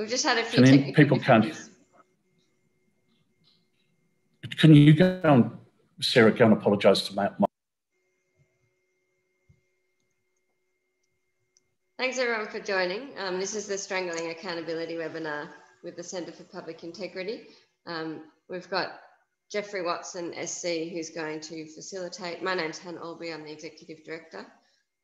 We've just had a few people can't. Can you go and Sarah go and apologise to Matt? Thanks everyone for joining. Um, this is the Strangling Accountability webinar with the Centre for Public Integrity. Um, we've got Geoffrey Watson, SC, who's going to facilitate. My name's Han Aulby, I'm the Executive Director.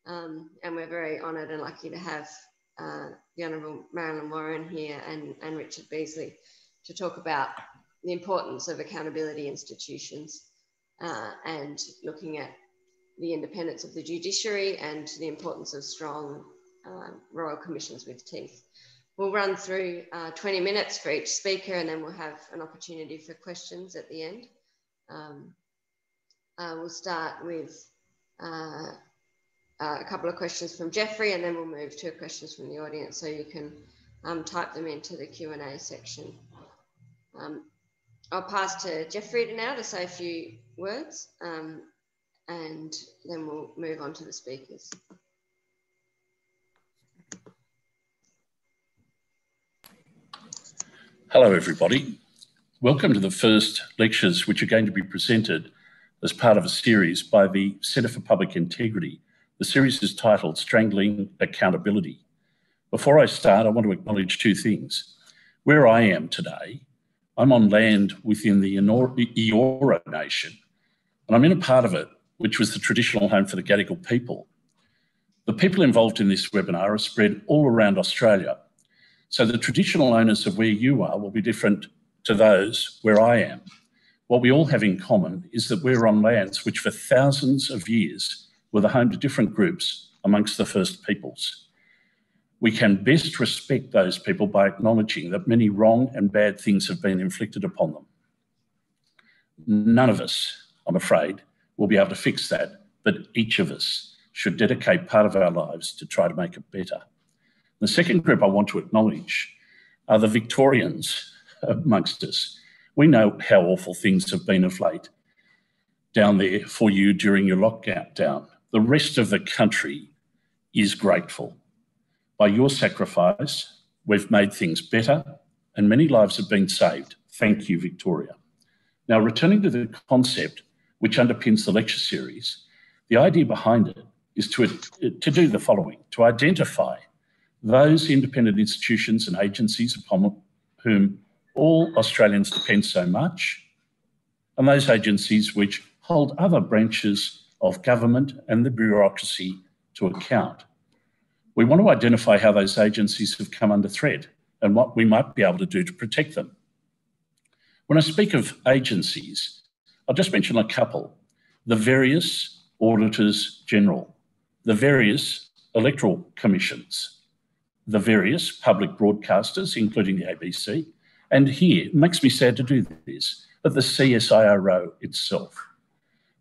Um, and we're very honoured and lucky to have uh, the Honourable Marilyn Warren here and, and Richard Beasley to talk about the importance of accountability institutions uh, and looking at the independence of the judiciary and the importance of strong uh, royal commissions with teeth. We'll run through uh, 20 minutes for each speaker and then we'll have an opportunity for questions at the end. Um, uh, we'll start with uh, a couple of questions from Geoffrey and then we'll move to questions from the audience so you can um, type them into the Q&A section. Um, I'll pass to Geoffrey now to say a few words um, and then we'll move on to the speakers. Hello, everybody. Welcome to the first lectures which are going to be presented as part of a series by the Centre for Public Integrity. The series is titled Strangling Accountability. Before I start, I want to acknowledge two things. Where I am today, I'm on land within the Eora Nation, and I'm in a part of it which was the traditional home for the Gadigal people. The people involved in this webinar are spread all around Australia, so the traditional owners of where you are will be different to those where I am. What we all have in common is that we're on lands which for thousands of years were the home to different groups amongst the First Peoples. We can best respect those people by acknowledging that many wrong and bad things have been inflicted upon them. None of us, I'm afraid, will be able to fix that, but each of us should dedicate part of our lives to try to make it better. The second group I want to acknowledge are the Victorians amongst us. We know how awful things have been of late down there for you during your lockdown. The rest of the country is grateful. By your sacrifice, we've made things better and many lives have been saved. Thank you, Victoria. Now, returning to the concept which underpins the lecture series, the idea behind it is to, to do the following to identify those independent institutions and agencies upon whom all Australians depend so much, and those agencies which hold other branches of government and the bureaucracy to account. We want to identify how those agencies have come under threat and what we might be able to do to protect them. When I speak of agencies, I'll just mention a couple the various auditors general, the various electoral commissions, the various public broadcasters, including the ABC, and here, it makes me sad to do this, but the CSIRO itself.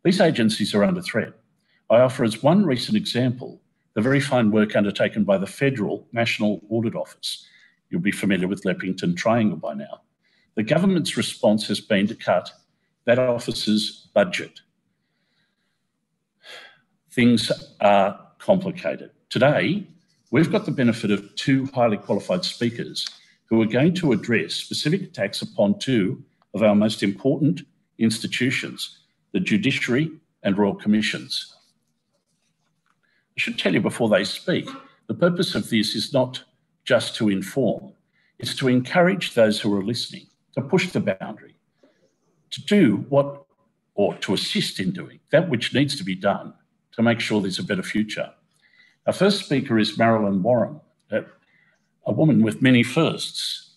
These agencies are under threat. I offer as one recent example the very fine work undertaken by the Federal National Audit Office. You'll be familiar with Leppington Triangle by now. The government's response has been to cut that office's budget. Things are complicated. Today, We've got the benefit of two highly qualified speakers who are going to address specific attacks upon two of our most important institutions, the judiciary and royal commissions. I should tell you before they speak, the purpose of this is not just to inform, it's to encourage those who are listening to push the boundary, to do what, or to assist in doing that which needs to be done to make sure there's a better future. Our first speaker is Marilyn Warren, a woman with many firsts.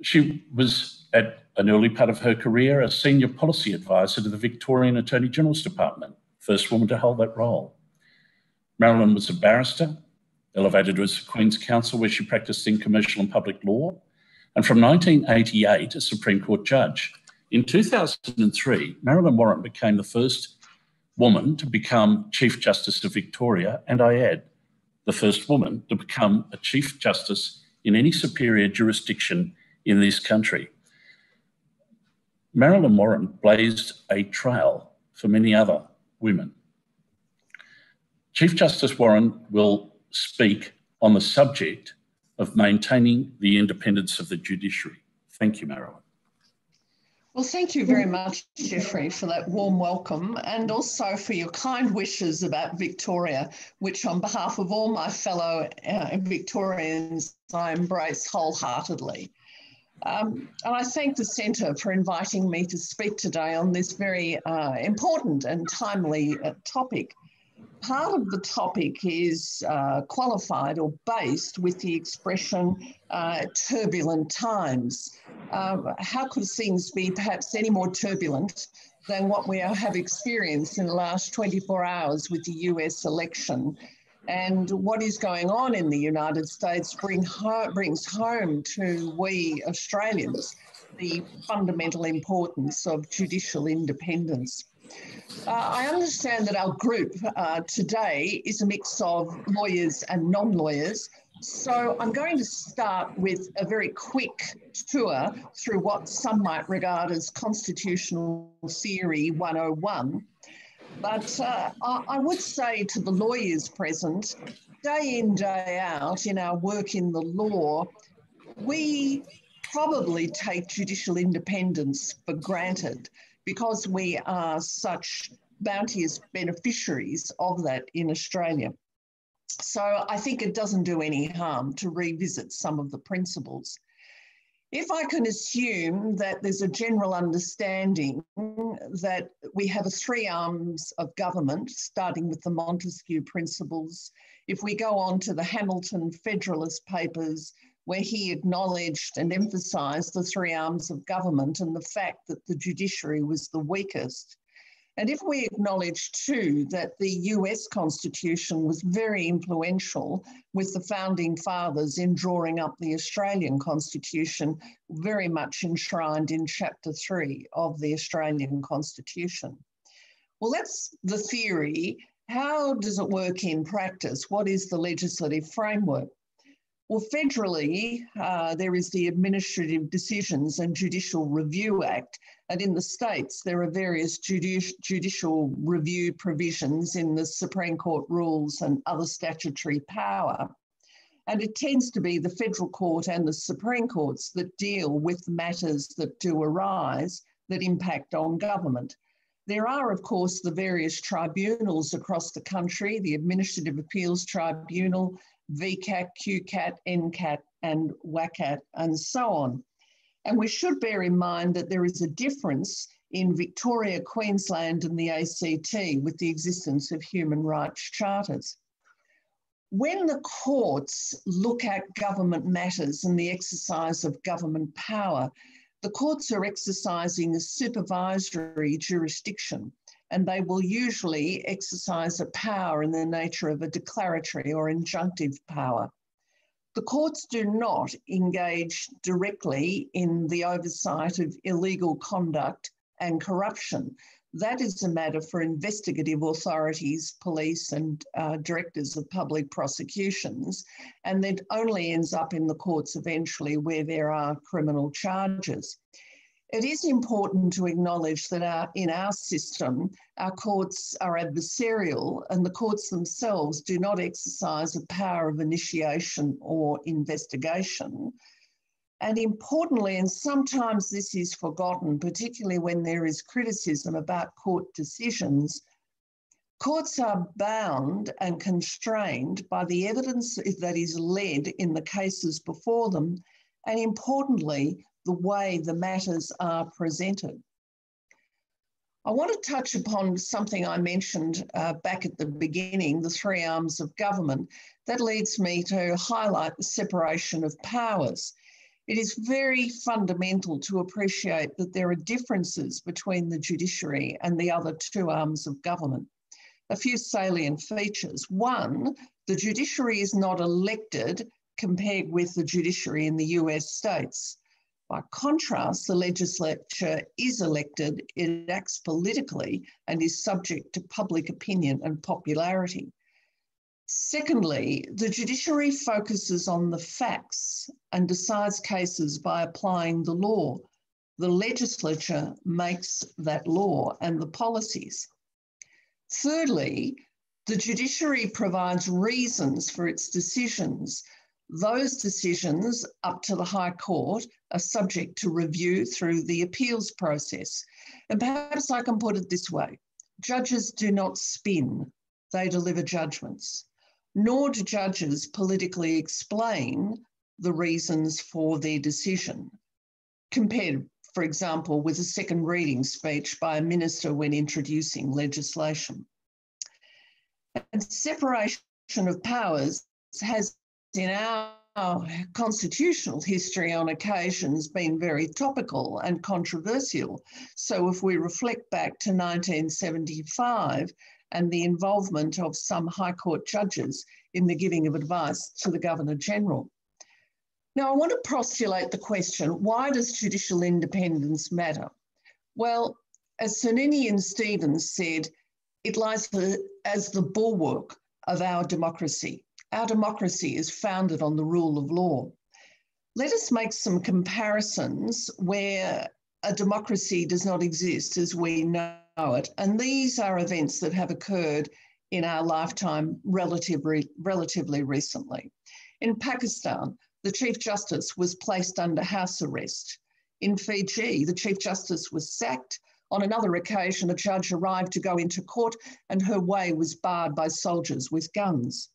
She was at an early part of her career a senior policy advisor to the Victorian Attorney General's Department, first woman to hold that role. Marilyn was a barrister, elevated as Queen's Counsel, where she practiced in commercial and public law, and from 1988, a Supreme Court judge. In 2003, Marilyn Warren became the first woman to become Chief Justice of Victoria, and I add, the first woman to become a Chief Justice in any superior jurisdiction in this country. Marilyn Warren blazed a trail for many other women. Chief Justice Warren will speak on the subject of maintaining the independence of the judiciary. Thank you, Marilyn. Well, thank you very much, Geoffrey, for that warm welcome and also for your kind wishes about Victoria, which, on behalf of all my fellow uh, Victorians, I embrace wholeheartedly. Um, and I thank the Centre for inviting me to speak today on this very uh, important and timely uh, topic. Part of the topic is uh, qualified or based with the expression uh, turbulent times. Uh, how could things be perhaps any more turbulent than what we have experienced in the last 24 hours with the US election? And what is going on in the United States bring brings home to we Australians the fundamental importance of judicial independence. Uh, I understand that our group uh, today is a mix of lawyers and non lawyers. So I'm going to start with a very quick tour through what some might regard as constitutional theory 101 but uh, I, would say to the lawyers present, day in, day out, in our work in the law, we probably take judicial independence for granted because we are such bounteous beneficiaries of that in Australia. So I think it doesn't do any harm to revisit some of the principles. If I can assume that there's a general understanding that we have a three arms of government, starting with the Montesquieu principles, if we go on to the Hamilton Federalist Papers, where he acknowledged and emphasised the three arms of government and the fact that the judiciary was the weakest, and if we acknowledge too that the US Constitution was very influential with the founding fathers in drawing up the Australian Constitution, very much enshrined in Chapter 3 of the Australian Constitution. Well, that's the theory. How does it work in practice? What is the legislative framework? Well, federally, uh, there is the Administrative Decisions and Judicial Review Act, and in the states, there are various judici judicial review provisions in the Supreme Court rules and other statutory power. And it tends to be the federal court and the Supreme Courts that deal with matters that do arise that impact on government. There are, of course, the various tribunals across the country the Administrative Appeals Tribunal, VCAT, QCAT, NCAT, and WACAT, and so on. And we should bear in mind that there is a difference in Victoria, Queensland, and the ACT with the existence of human rights charters. When the courts look at government matters and the exercise of government power, the courts are exercising a supervisory jurisdiction and they will usually exercise a power in the nature of a declaratory or injunctive power. The courts do not engage directly in the oversight of illegal conduct and corruption. That is a matter for investigative authorities, police, and uh, directors of public prosecutions, and that only ends up in the courts eventually where there are criminal charges. It is important to acknowledge that our, in our system, our courts are adversarial and the courts themselves do not exercise a power of initiation or investigation. And importantly, and sometimes this is forgotten, particularly when there is criticism about court decisions, courts are bound and constrained by the evidence that is led in the cases before them, and importantly, the way the matters are presented. I want to touch upon something I mentioned uh, back at the beginning the three arms of government. That leads me to highlight the separation of powers. It is very fundamental to appreciate that there are differences between the judiciary and the other two arms of government. A few salient features. One, the judiciary is not elected compared with the judiciary in the US states. By contrast, the legislature is elected, it acts politically, and is subject to public opinion and popularity. Secondly, the judiciary focuses on the facts and decides cases by applying the law. The legislature makes that law and the policies. Thirdly, the judiciary provides reasons for its decisions Those decisions up to the High Court are subject to review through the appeals process. And perhaps I can put it this way judges do not spin, they deliver judgments, nor do judges politically explain the reasons for their decision, compared, for example, with a second reading speech by a minister when introducing legislation. And separation of powers has in our constitutional history on occasions been very topical and controversial. So if we reflect back to 1975 and the involvement of some High Court judges in the giving of advice to the Governor General. Now, I want to postulate the question why does judicial independence matter? Well, as Sir Ninian Stevens said, it lies as the bulwark of our democracy. Our democracy is founded on the rule of law. Let us make some comparisons where a democracy does not exist as we know it. And these are events that have occurred in our lifetime relatively, relatively recently. In Pakistan, the Chief Justice was placed under house arrest. In Fiji, the Chief Justice was sacked. On another occasion, a judge arrived to go into court and her way was barred by soldiers with guns.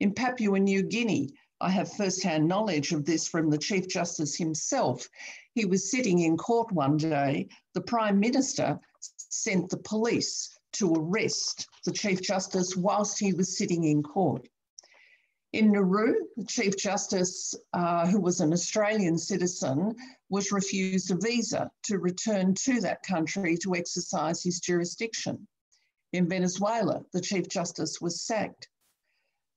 In Papua New Guinea, I have first-hand knowledge of this from the Chief Justice himself. He was sitting in court one day. The Prime Minister sent the police to arrest the Chief Justice whilst he was sitting in court. In Nauru, the Chief Justice, uh, who was an Australian citizen, was refused a visa to return to that country to exercise his jurisdiction. In Venezuela, the Chief Justice was sacked.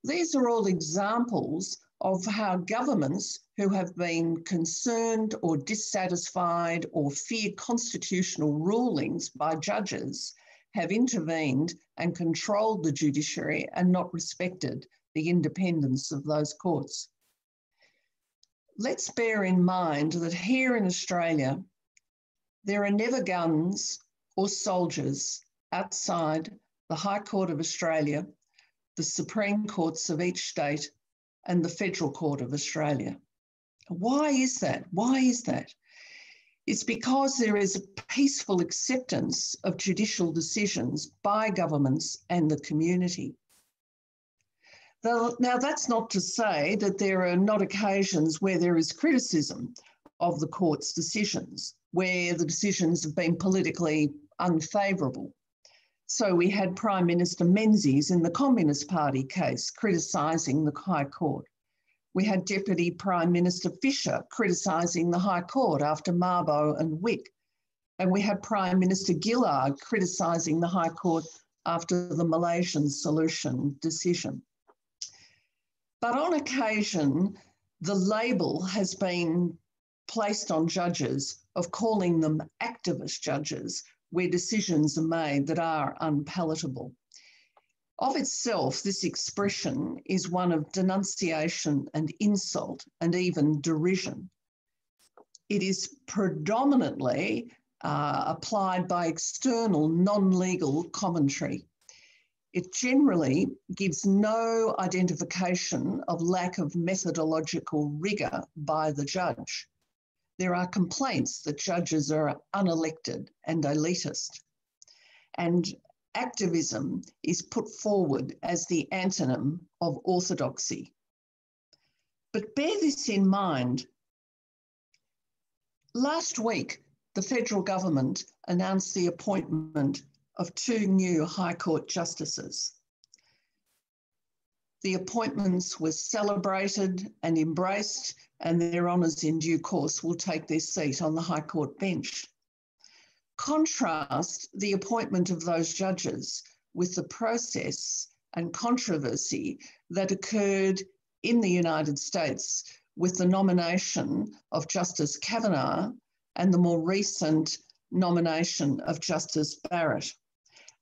These are all examples of how governments who have been concerned or dissatisfied or fear constitutional rulings by judges have intervened and controlled the judiciary and not respected the independence of those courts. Let's bear in mind that here in Australia, there are never guns or soldiers outside the High Court of Australia the Supreme Courts of each state, and the Federal Court of Australia. Why is that? Why is that? It's because there is a peaceful acceptance of judicial decisions by governments and the community. Now, that's not to say that there are not occasions where there is criticism of the court's decisions, where the decisions have been politically unfavourable. So we had Prime Minister Menzies in the Communist Party case criticising the High Court. We had Deputy Prime Minister Fischer criticising the High Court after Mabo and Wik. And we had Prime Minister Gillard criticising the High Court after the Malaysian solution decision. But on occasion, the label has been placed on judges of calling them activist judges where decisions are made that are unpalatable. Of itself, this expression is one of denunciation and insult and even derision. It is predominantly uh, applied by external non legal commentary. It generally gives no identification of lack of methodological rigour by the judge there are complaints that judges are unelected and elitist. And activism is put forward as the antonym of orthodoxy. But bear this in mind. Last week, the federal government announced the appointment of two new High Court justices. The appointments were celebrated and embraced and their honours in due course will take their seat on the High Court bench. Contrast the appointment of those judges with the process and controversy that occurred in the United States with the nomination of Justice Kavanaugh and the more recent nomination of Justice Barrett.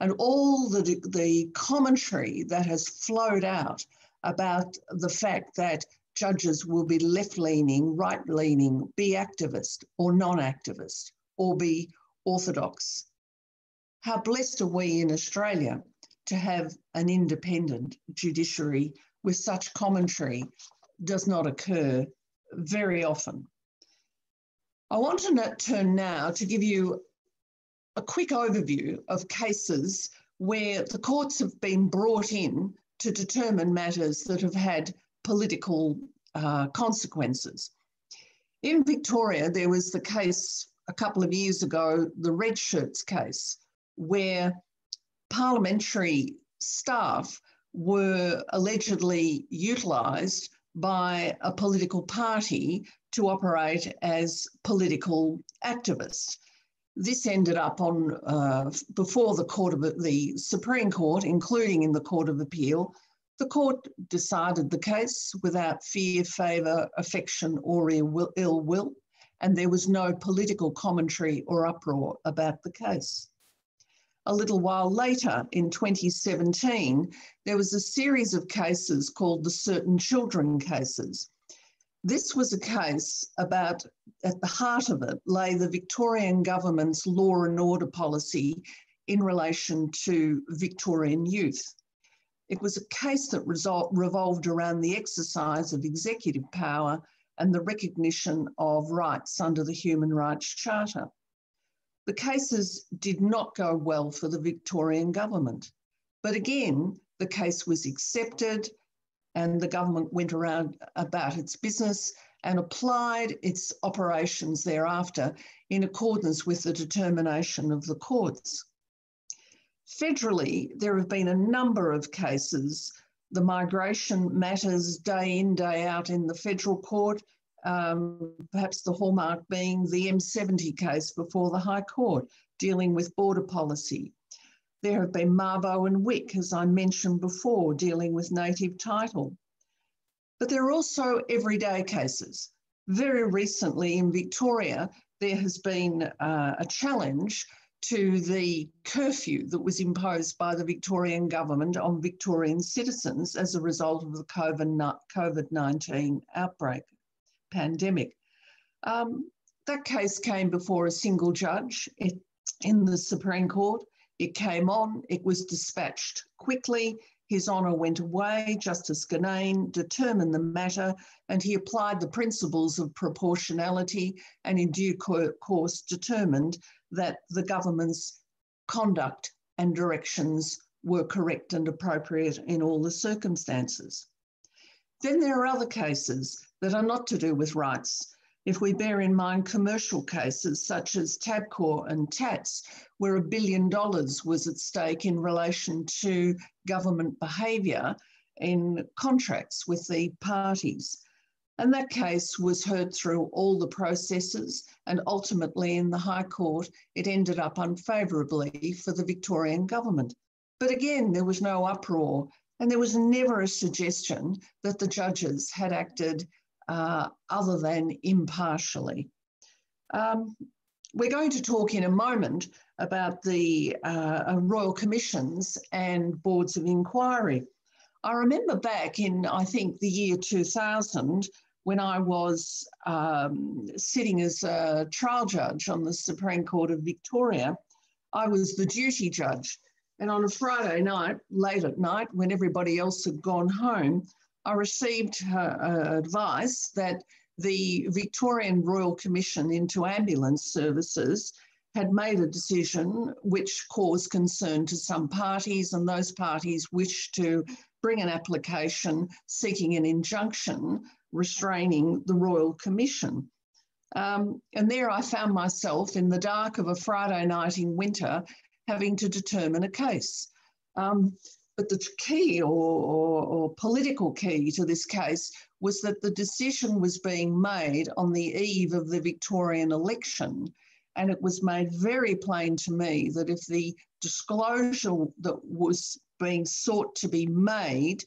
And all the, the commentary that has flowed out about the fact that judges will be left leaning, right leaning, be activist or non activist, or be orthodox. How blessed are we in Australia to have an independent judiciary with such commentary does not occur very often. I want to turn now to give you a quick overview of cases where the courts have been brought in to determine matters that have had political uh, consequences. In Victoria, there was the case a couple of years ago, the Red Shirts case, where parliamentary staff were allegedly utilised by a political party to operate as political activists. This ended up on uh, before the court of the Supreme Court, including in the Court of Appeal. The court decided the case without fear, favour, affection, or ill will, and there was no political commentary or uproar about the case. A little while later, in 2017, there was a series of cases called the Certain Children cases. This was a case about, at the heart of it, lay the Victorian government's law and order policy in relation to Victorian youth. It was a case that resol- revolved around the exercise of executive power and the recognition of rights under the Human Rights Charter. The cases did not go well for the Victorian government. But again, the case was accepted and the government went around about its business and applied its operations thereafter in accordance with the determination of the courts. Federally, there have been a number of cases, the migration matters day in, day out in the federal court, um, perhaps the hallmark being the M70 case before the High Court dealing with border policy. There have been Mabo and Wik, as I mentioned before, dealing with native title. But there are also everyday cases. Very recently in Victoria, there has been uh, a challenge to the curfew that was imposed by the Victorian government on Victorian citizens as a result of the COVID 19 outbreak pandemic. Um, that case came before a single judge in the Supreme Court. It came on, it was dispatched quickly. His Honour went away, Justice Ginnane determined the matter, and he applied the principles of proportionality and, in due course, determined that the government's conduct and directions were correct and appropriate in all the circumstances. Then there are other cases that are not to do with rights. If we bear in mind commercial cases such as Tabcorp and Tatts, where a billion dollars was at stake in relation to government behaviour in contracts with the parties. And that case was heard through all the processes, and ultimately in the High Court, it ended up unfavourably for the Victorian government. But again, there was no uproar, and there was never a suggestion that the judges had acted uh, other than impartially. Um, we're going to talk in a moment about the uh, royal commissions and boards of inquiry. I remember back in, I think, the year 2000, when I was um, sitting as a trial judge on the Supreme Court of Victoria, I was the duty judge. And on a Friday night, late at night, when everybody else had gone home, I received uh, advice that the Victorian Royal Commission into Ambulance Services had made a decision which caused concern to some parties, and those parties wished to bring an application seeking an injunction restraining the Royal Commission. Um, and there I found myself in the dark of a Friday night in winter having to determine a case. Um, but the key or, or, or, political key to this case was that the decision was being made on the eve of the Victorian election. And it was made very plain to me that if the disclosure that was being sought to be made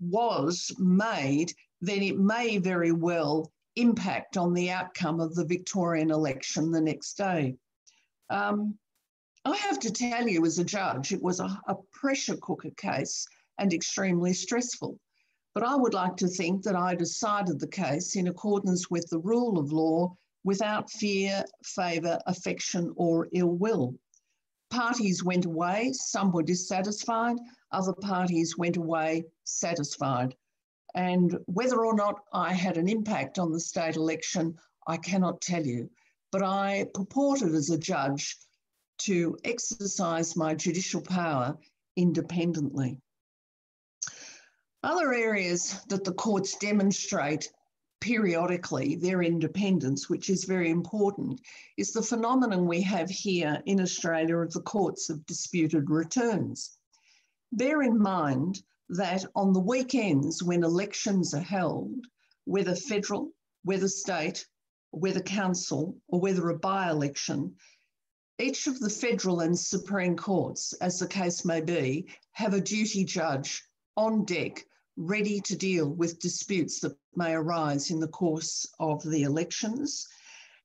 was made, then it may very well impact on the outcome of the Victorian election the next day. Um, I have to tell you, as a judge, it was a, a pressure cooker case and extremely stressful. But I would like to think that I decided the case in accordance with the rule of law without fear, favour, affection, or ill will. Parties went away, some were dissatisfied, other parties went away satisfied. And whether or not I had an impact on the state election, I cannot tell you. But I purported as a judge to exercise my judicial power independently. Other areas that the courts demonstrate periodically their independence, which is very important, is the phenomenon we have here in Australia of the courts of disputed returns. Bear in mind that on the weekends when elections are held, whether federal, whether state, whether council, or whether a by election, each of the federal and Supreme Courts, as the case may be, have a duty judge on deck ready to deal with disputes that may arise in the course of the elections.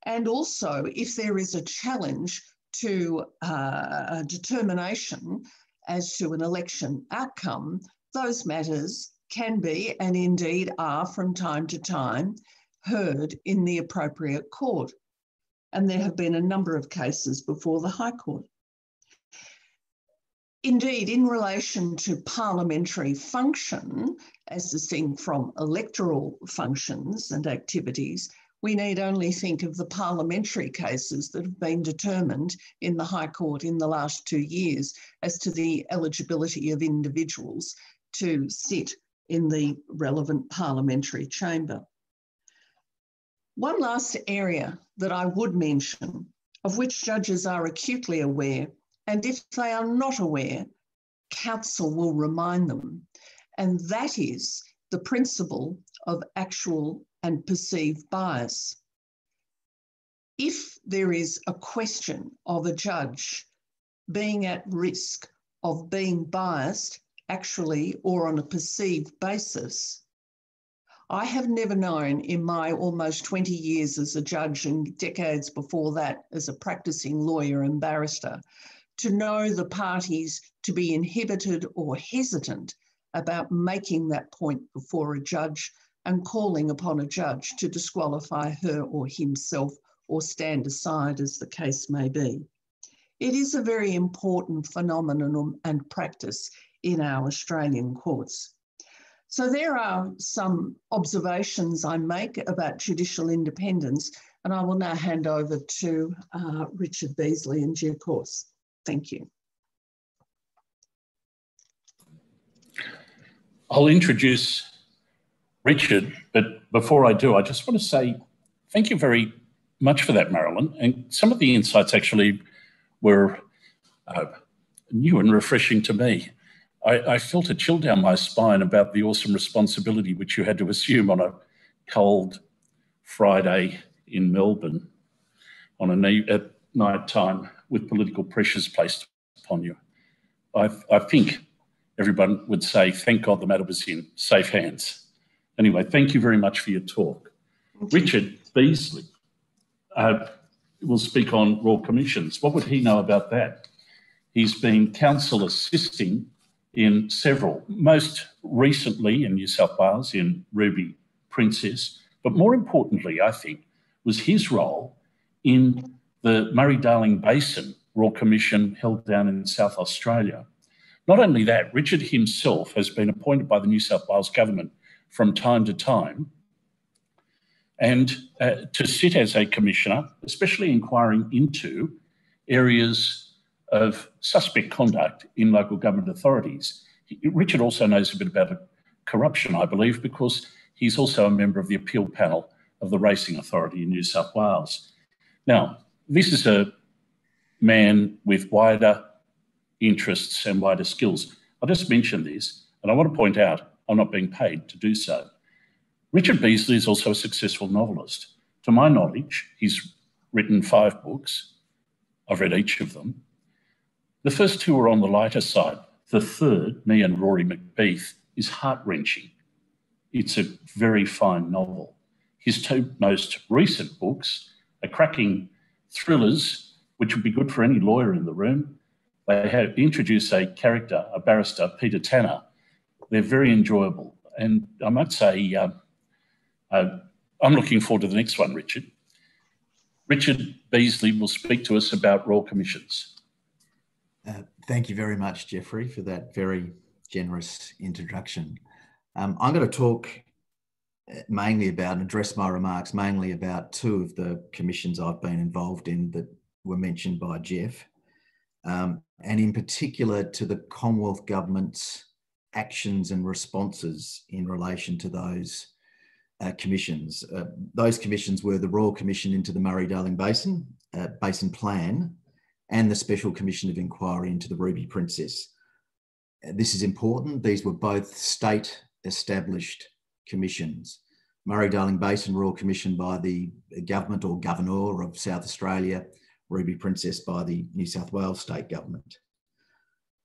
And also, if there is a challenge to uh, a determination as to an election outcome, those matters can be and indeed are from time to time heard in the appropriate court. And there have been a number of cases before the High Court. Indeed, in relation to parliamentary function, as distinct from electoral functions and activities, we need only think of the parliamentary cases that have been determined in the High Court in the last two years as to the eligibility of individuals to sit in the relevant parliamentary chamber. One last area that I would mention, of which judges are acutely aware, and if they are not aware, counsel will remind them. And that is the principle of actual and perceived bias. If there is a question of a judge being at risk of being biased, actually, or on a perceived basis, I have never known in my almost 20 years as a judge and decades before that as a practicing lawyer and barrister to know the parties to be inhibited or hesitant about making that point before a judge and calling upon a judge to disqualify her or himself or stand aside as the case may be. It is a very important phenomenon and practice in our Australian courts. So there are some observations I make about judicial independence, and I will now hand over to uh, Richard Beasley in due course. Thank you. I'll introduce Richard, but before I do, I just want to say thank you very much for that, Marilyn. And some of the insights actually were uh, new and refreshing to me. I, I, felt a chill down my spine about the awesome responsibility which you had to assume on a cold Friday in Melbourne on a at night time with political pressures placed upon you. I, I think everyone would say, thank God the matter was in safe hands. Anyway, thank you very much for your talk. Richard Beasley uh, will speak on Royal Commissions. What would he know about that? He's been counsel assisting in several, most recently in New South Wales in Ruby Princess, but more importantly, I think, was his role in the Murray Darling Basin Royal Commission held down in South Australia. Not only that, Richard himself has been appointed by the New South Wales government from time to time and uh, to sit as a commissioner, especially inquiring into areas of suspect conduct in local government authorities. Richard also knows a bit about corruption, I believe, because he's also a member of the appeal panel of the Racing Authority in New South Wales. Now, this is a man with wider interests and wider skills. I'll just mention this, and I want to point out I'm not being paid to do so. Richard Beasley is also a successful novelist. To my knowledge, he's written five books. I've read each of them. The first two are on the lighter side. The third, Me and Rory Macbeath, is heart wrenching. It's a very fine novel. His two most recent books are cracking thrillers, which would be good for any lawyer in the room. They have introduced a character, a barrister, Peter Tanner. They're very enjoyable. And I might say, uh, uh, I'm looking forward to the next one, Richard. Richard Beasley will speak to us about Royal Commissions. Uh, thank you very much, Geoffrey, for that very generous introduction. Um, I'm going to talk uh, mainly about and address my remarks mainly about two of the commissions I've been involved in that were mentioned by Jeff, um, and in particular to the Commonwealth Government's actions and responses in relation to those uh, commissions. Uh, those commissions were the Royal Commission into the Murray-Darling Basin, uh, Basin Plan, and the Special Commission of Inquiry into the Ruby Princess. This is important. These were both state established commissions. Murray-Darling Basin Royal Commission by the government or governor of South Australia, Ruby Princess by the New South Wales state government.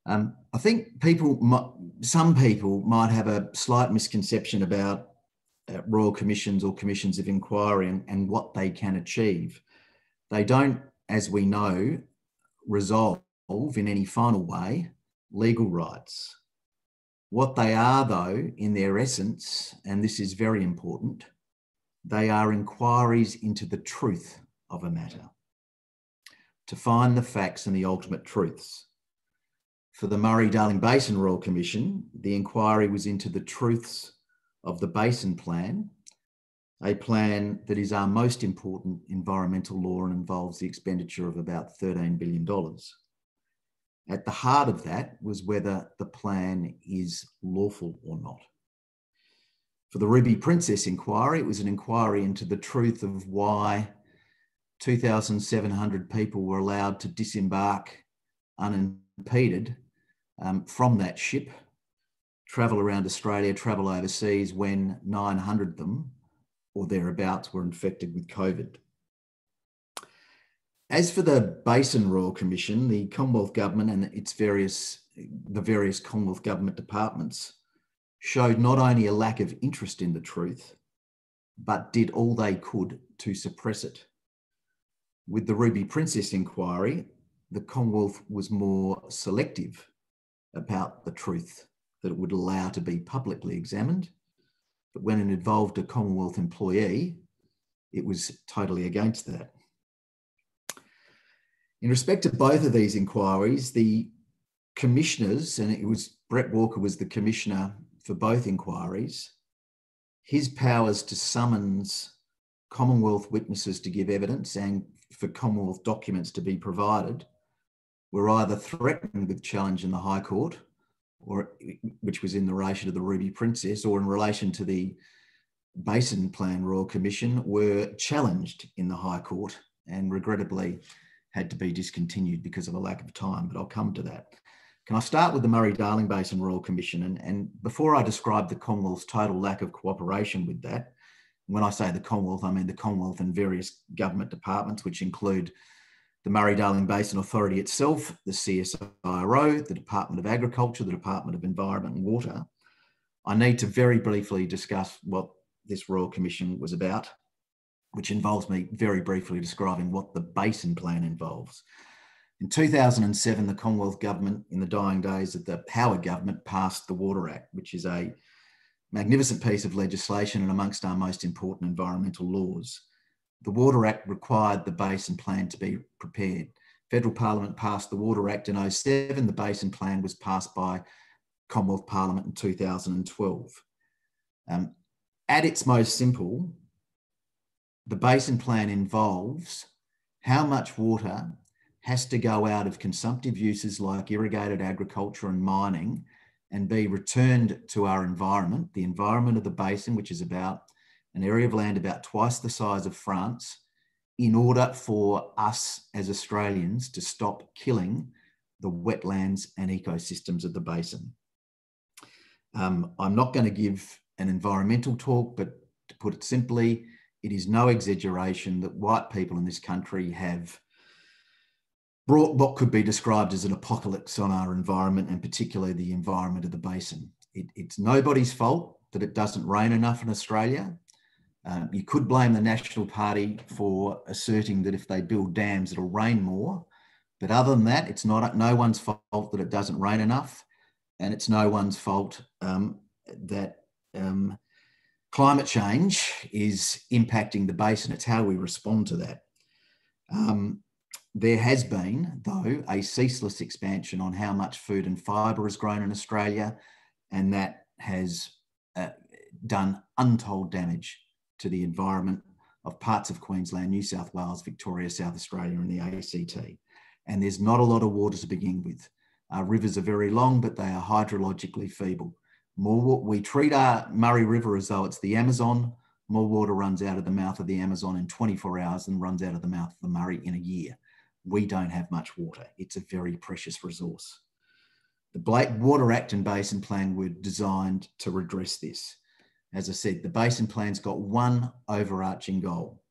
Um, I think people, some people might have a slight misconception about uh, royal commissions or commissions of inquiry and, and what they can achieve. They don't, as we know, resolve in any final way legal rights. What they are, though, in their essence, and this is very important, they are inquiries into the truth of a matter, to find the facts and the ultimate truths. For the Murray Darling Basin Royal Commission, the inquiry was into the truths of the Basin Plan, a plan that is our most important environmental law and involves the expenditure of about $13 billion. At the heart of that was whether the plan is lawful or not. For the Ruby Princess inquiry, it was an inquiry into the truth of why 2,700 people were allowed to disembark unimpeded um, from that ship travel around Australia, travel overseas when 900 of them or thereabouts were infected with COVID. As for the Basin Royal Commission, the Commonwealth Government and its various the various Commonwealth Government departments showed not only a lack of interest in the truth, but did all they could to suppress it. With the Ruby Princess inquiry, the Commonwealth was more selective about the truth that it would allow to be publicly examined. But when it involved a Commonwealth employee, it was totally against that. In respect to both of these inquiries, the commissioners, and it was Bret Walker was the commissioner for both inquiries, his powers to summons Commonwealth witnesses to give evidence and for Commonwealth documents to be provided were either threatened with challenge in the High Court or which was in the relation to the Ruby Princess or in relation to the Basin Plan Royal Commission, were challenged in the High Court and regrettably had to be discontinued because of a lack of time, but I'll come to that. Can I start with the Murray-Darling Basin Royal Commission? And, and before I describe the Commonwealth's total lack of cooperation with that, when I say the Commonwealth, I mean the Commonwealth and various government departments, which include the Murray-Darling Basin Authority itself, the CSIRO, the Department of Agriculture, the Department of Environment and Water, I need to very briefly discuss what this Royal Commission was about, which involves me very briefly describing what the Basin Plan involves. In 2007, the Commonwealth Government, in the dying days of the Howard Government, passed the Water Act, which is a magnificent piece of legislation and amongst our most important environmental laws the Water Act required the Basin Plan to be prepared. Federal Parliament passed the Water Act in 07. The Basin Plan was passed by Commonwealth Parliament in 2012. Um, at its most simple, the Basin Plan involves how much water has to go out of consumptive uses like irrigated agriculture and mining and be returned to our environment, the environment of the basin, which is about an area of land about twice the size of France, in order for us as Australians to stop killing the wetlands and ecosystems of the basin. Um, I'm not going to give an environmental talk, but to put it simply, it is no exaggeration that white people in this country have brought what could be described as an apocalypse on our environment and particularly the environment of the basin. It, it's nobody's fault that it doesn't rain enough in Australia. Um, you could blame the National Party for asserting that if they build dams, it'll rain more. But other than that, it's not no one's fault that it doesn't rain enough, and it's no one's fault um, that um, climate change is impacting the basin. It's how we respond to that. Um, there has been, though, a ceaseless expansion on how much food and fibre is grown in Australia, and that has uh, done untold damage to the environment of parts of Queensland, New South Wales, Victoria, South Australia, and the ACT. And there's not a lot of water to begin with. Our rivers are very long, but they are hydrologically feeble. More we treat our Murray River as though it's the Amazon. More water runs out of the mouth of the Amazon in 24 hours than runs out of the mouth of the Murray in a year. We don't have much water. It's a very precious resource. The Blake Water Act and Basin Plan were designed to redress this. As I said, the Basin Plan's got one overarching goal,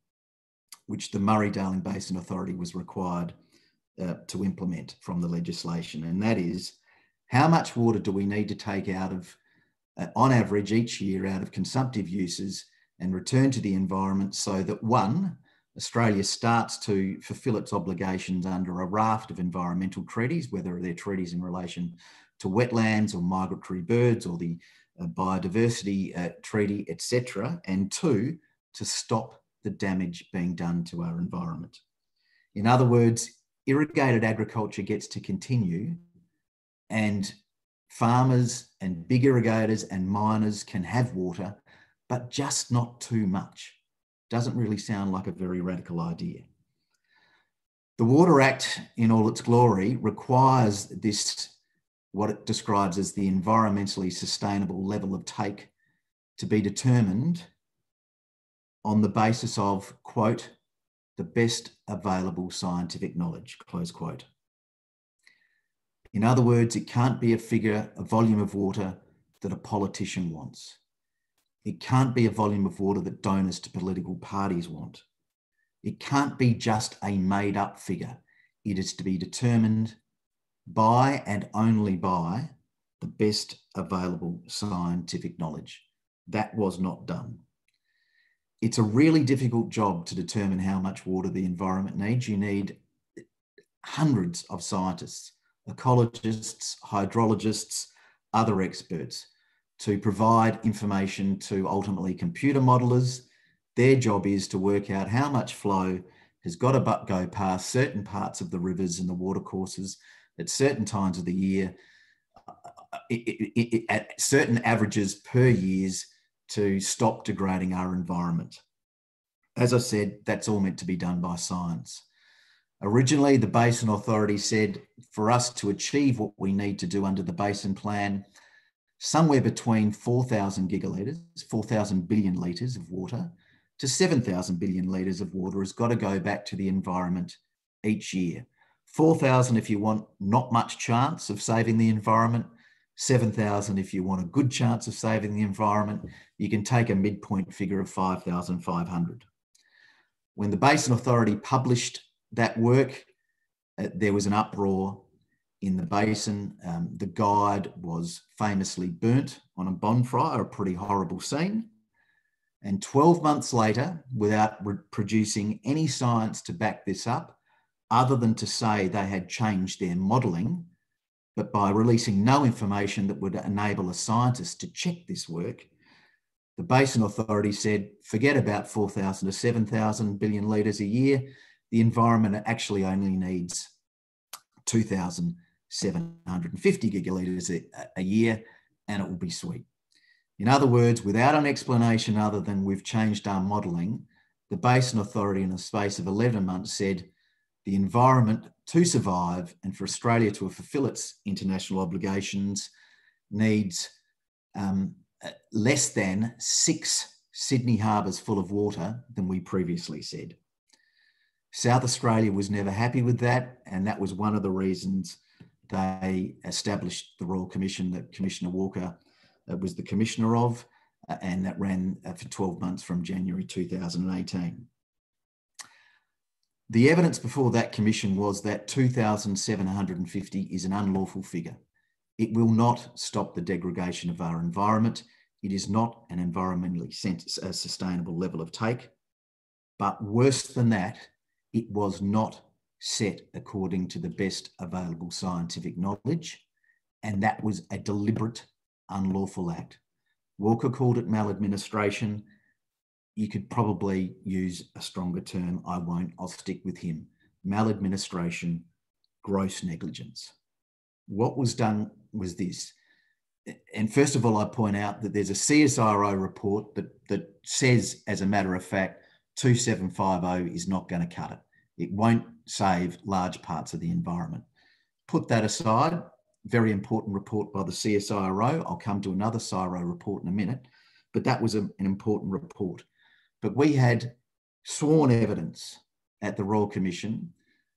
which the Murray-Darling Basin Authority was required uh, to implement from the legislation, and that is how much water do we need to take out of, uh, on average, each year out of consumptive uses and return to the environment so that one, Australia starts to fulfil its obligations under a raft of environmental treaties, whether they're treaties in relation to wetlands or migratory birds or the biodiversity uh, treaty, etc. And two, to stop the damage being done to our environment. In other words, irrigated agriculture gets to continue and farmers and big irrigators and miners can have water, but just not too much. Doesn't really sound like a very radical idea. The Water Act, in all its glory, requires this, what it describes as the environmentally sustainable level of take, to be determined on the basis of, quote, the best available scientific knowledge, close quote. In other words, it can't be a figure, a volume of water that a politician wants. It can't be a volume of water that donors to political parties want. It can't be just a made up figure. It is to be determined by and only by the best available scientific knowledge. That was not done it's a really difficult job to determine how much water the environment needs. You need hundreds of scientists, ecologists, hydrologists, other experts to provide information to ultimately computer modelers. Their job is to work out how much flow has got to go past certain parts of the rivers and the watercourses at certain times of the year, uh, it, it, it, at certain averages per years to stop degrading our environment. As I said, that's all meant to be done by science. Originally, the Basin Authority said for us to achieve what we need to do under the Basin Plan, somewhere between 4,000 gigalitres, 4,000 billion litres of water, to 7,000 billion litres of water has got to go back to the environment each year. 4,000 if you want not much chance of saving the environment, 7,000 if you want a good chance of saving the environment, you can take a midpoint figure of 5,500. When the Basin Authority published that work, uh, there was an uproar in the basin. Um, the guide was famously burnt on a bonfire, a pretty horrible scene. And 12 months later, without producing any science to back this up, other than to say they had changed their modelling, but by releasing no information that would enable a scientist to check this work, the Basin Authority said, forget about 4,000 to 7,000 billion litres a year. The environment actually only needs 2,750 gigalitres a, a year, and it will be sweet. In other words, without an explanation other than we've changed our modelling, the Basin Authority in the space of 11 months said the environment to survive and for Australia to fulfil its international obligations needs um, less than six Sydney harbours full of water than we previously said. South Australia was never happy with that, and that was one of the reasons they established the Royal Commission that Commissioner Walker uh, was the commissioner of, uh, and that ran uh, for 12 months from January 2018. The evidence before that commission was that 2,750 is an unlawful figure. It will not stop the degradation of our environment. It is not an environmentally sustainable level of take. But worse than that, it was not set according to the best available scientific knowledge. And that was a deliberate, unlawful act. Walker called it maladministration you could probably use a stronger term. I won't, I'll stick with him. Maladministration, gross negligence. What was done was this and first of all, I point out that there's a CSIRO report that, that says, as a matter of fact, 2750 is not going to cut it. It won't save large parts of the environment. Put that aside, very important report by the CSIRO. I'll come to another CSIRO report in a minute, but that was a, an important report. But we had sworn evidence at the Royal Commission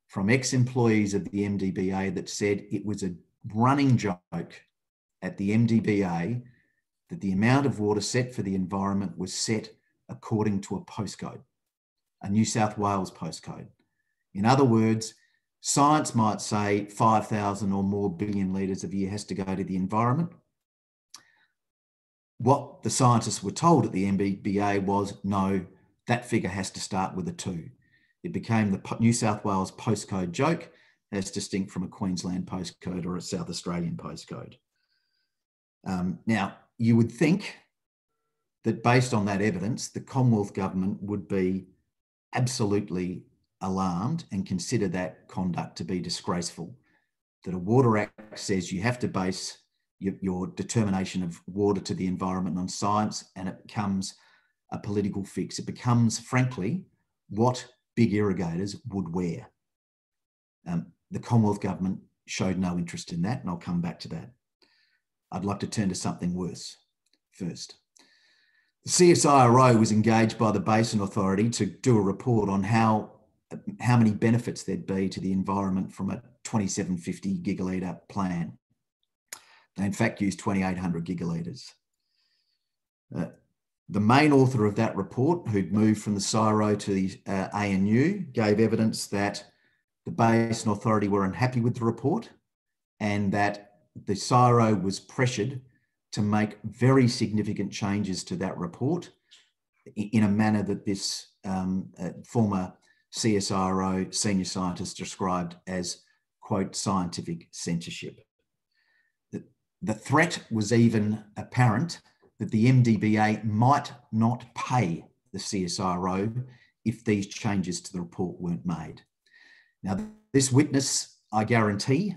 from ex-employees of the MDBA that said it was a running joke at the MDBA that the amount of water set for the environment was set according to a postcode, a New South Wales postcode. In other words, science might say 5,000 or more billion litres a year has to go to the environment. What the scientists were told at the MDBA was no, that figure has to start with a two. It became the New South Wales postcode joke as distinct from a Queensland postcode or a South Australian postcode. Um, now, you would think that based on that evidence, the Commonwealth Government would be absolutely alarmed and consider that conduct to be disgraceful. That a Water Act says you have to base your, your determination of water to the environment on science, and it becomes a political fix. It becomes, frankly, what big irrigators would wear. Um, the Commonwealth Government showed no interest in that, and I'll come back to that. I'd like to turn to something worse first. The CSIRO was engaged by the Basin Authority to do a report on how, how many benefits there'd be to the environment from a 2750 gigalitre plan. In fact used 2800 gigalitres. Uh, the main author of that report, who'd moved from the CSIRO to the uh, ANU, gave evidence that the Basin Authority were unhappy with the report and that the CSIRO was pressured to make very significant changes to that report in a manner that this um, uh, former CSIRO senior scientist described as, quote, scientific censorship. The, threat was even apparent that the MDBA might not pay the CSIRO if these changes to the report weren't made. Now, this witness, I guarantee,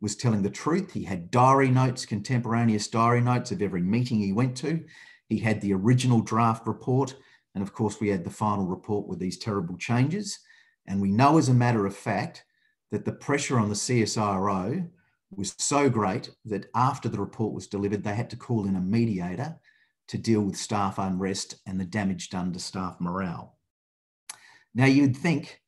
was telling the truth. He had diary notes, contemporaneous diary notes of every meeting he went to. He had the original draft report. And of course, we had the final report with these terrible changes. And we know, as a matter of fact, that the pressure on the CSIRO was so great that after the report was delivered, they had to call in a mediator to deal with staff unrest and the damage done to staff morale. Now, you'd think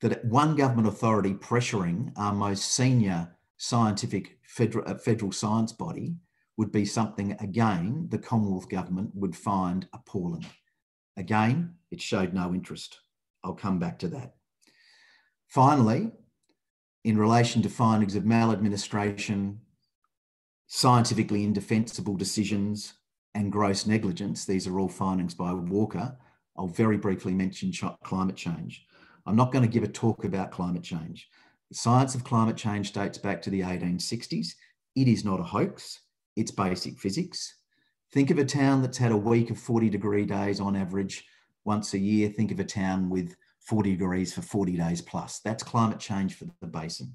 that one government authority pressuring our most senior scientific federal, uh, federal science body would be something, again, the Commonwealth Government would find appalling. Again, it showed no interest. I'll come back to that. Finally, in relation to findings of maladministration, scientifically indefensible decisions, and gross negligence, these are all findings by Walker. I'll very briefly mention climate change. I'm not going to give a talk about climate change. The science of climate change dates back to the 1860s. It is not a hoax, it's basic physics. Think of a town that's had a week of 40 degree days on average once a year. Think of a town with 40 degrees for 40 days plus. That's climate change for the basin.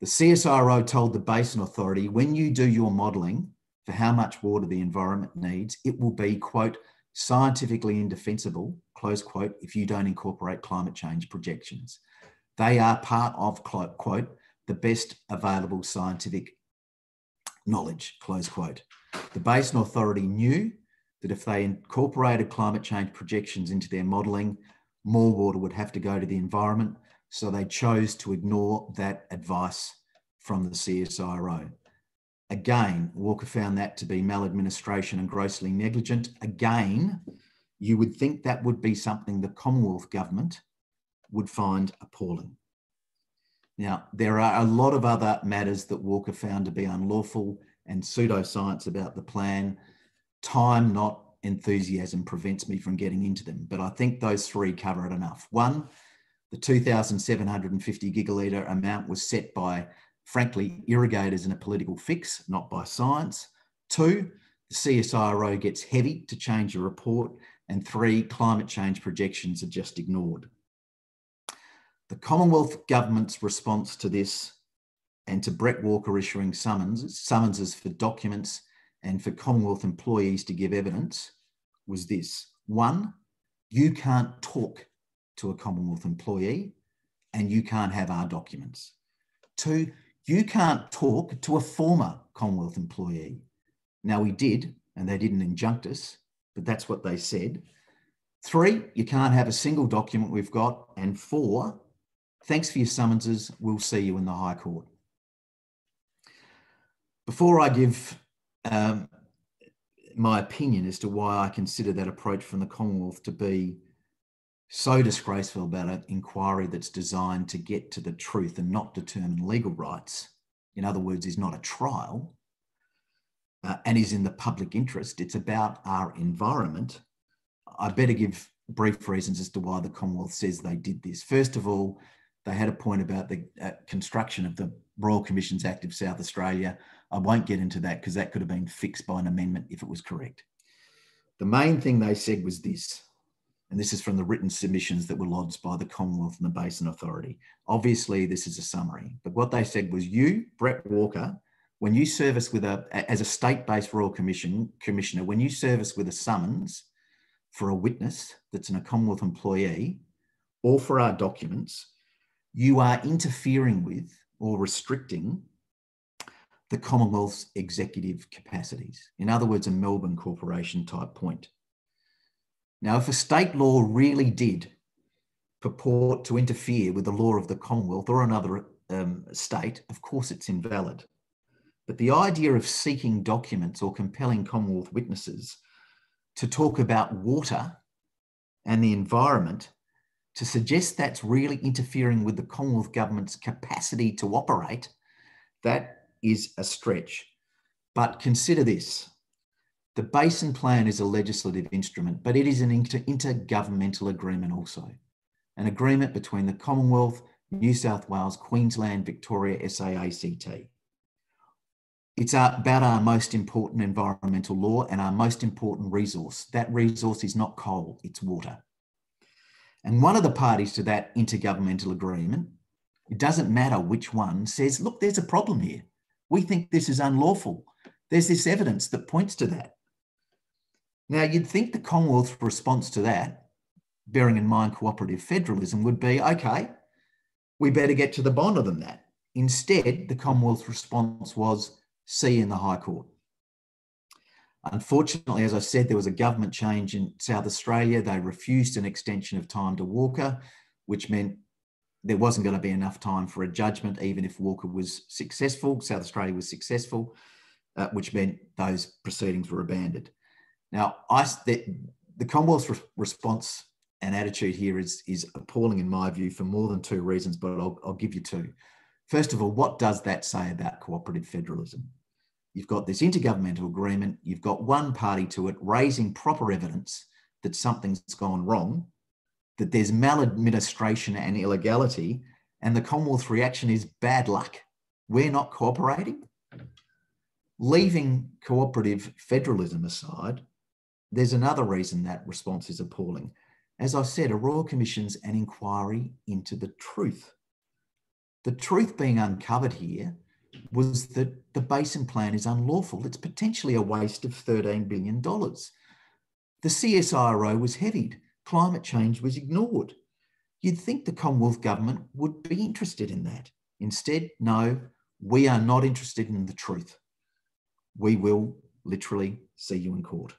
The CSIRO told the Basin Authority when you do your modelling for how much water the environment needs, it will be, quote, scientifically indefensible, close quote, if you don't incorporate climate change projections. They are part of, quote, the best available scientific knowledge, close quote. The Basin Authority knew that if they incorporated climate change projections into their modelling, more water would have to go to the environment. So they chose to ignore that advice from the CSIRO. Again, Walker found that to be maladministration and grossly negligent. Again, you would think that would be something the Commonwealth Government would find appalling. Now, there are a lot of other matters that Walker found to be unlawful and pseudoscience about the plan. Time, not enthusiasm, prevents me from getting into them, but I think those three cover it enough. One, the 2,750 gigalitre amount was set by, frankly, irrigators in a political fix, not by science. Two, the CSIRO gets heavy to change a report. And three, climate change projections are just ignored. The Commonwealth Government's response to this and to Bret Walker issuing summons, summonses for documents and for Commonwealth employees to give evidence was this. One, you can't talk to a Commonwealth employee and you can't have our documents. Two, you can't talk to a former Commonwealth employee. Now, we did, and they didn't injunct us, but that's what they said. Three, you can't have a single document we've got. And four, thanks for your summonses. We'll see you in the High Court. Before I give um, my opinion as to why I consider that approach from the Commonwealth to be so disgraceful about an inquiry that's designed to get to the truth and not determine legal rights, in other words, is not a trial uh, and is in the public interest, it's about our environment. I better give brief reasons as to why the Commonwealth says they did this. First of all, they had a point about the uh, construction of the Royal Commissions Act of South Australia. I won't get into that because that could have been fixed by an amendment if it was correct. The main thing they said was this and this is from the written submissions that were lodged by the Commonwealth and the Basin Authority. Obviously, this is a summary, but what they said was you, Bret Walker, when you service with a, as a state-based Royal Commission commissioner, when you service with a summons for a witness that's an, a Commonwealth employee or for our documents, you are interfering with or restricting the Commonwealth's executive capacities. In other words, a Melbourne Corporation type point. Now, if a state law really did purport to interfere with the law of the Commonwealth or another um, state, of course it's invalid. But the idea of seeking documents or compelling Commonwealth witnesses to talk about water and the environment to suggest that's really interfering with the Commonwealth government's capacity to operate, that is a stretch. But consider this the Basin Plan is a legislative instrument, but it is an inter- intergovernmental agreement also. An agreement between the Commonwealth, New South Wales, Queensland, Victoria, SAACT. It's about our most important environmental law and our most important resource. That resource is not coal, it's water. And one of the parties to that intergovernmental agreement, it doesn't matter which one, says, look, there's a problem here. We think this is unlawful. There's this evidence that points to that. Now, you'd think the Commonwealth's response to that, bearing in mind cooperative federalism, would be okay, we better get to the bottom than that. Instead, the Commonwealth's response was see in the High Court. Unfortunately, as I said, there was a government change in South Australia. They refused an extension of time to Walker, which meant there wasn't going to be enough time for a judgment, even if Walker was successful, South Australia was successful, uh, which meant those proceedings were abandoned. Now, I, the, the Commonwealth's re- response and attitude here is, is appalling in my view for more than two reasons, but I'll, I'll give you two. First of all, what does that say about cooperative federalism? You've got this intergovernmental agreement, you've got one party to it raising proper evidence that something's gone wrong, that there's maladministration and illegality, and the Commonwealth reaction is bad luck. We're not cooperating. Leaving cooperative federalism aside, there's another reason that response is appalling. As I said, a Royal Commission's an inquiry into the truth. The truth being uncovered here was that the Basin Plan is unlawful. It's potentially a waste of $13 billion. The CSIRO was headied. Climate change was ignored. You'd think the Commonwealth Government would be interested in that. Instead, no, we are not interested in the truth. We will literally see you in court.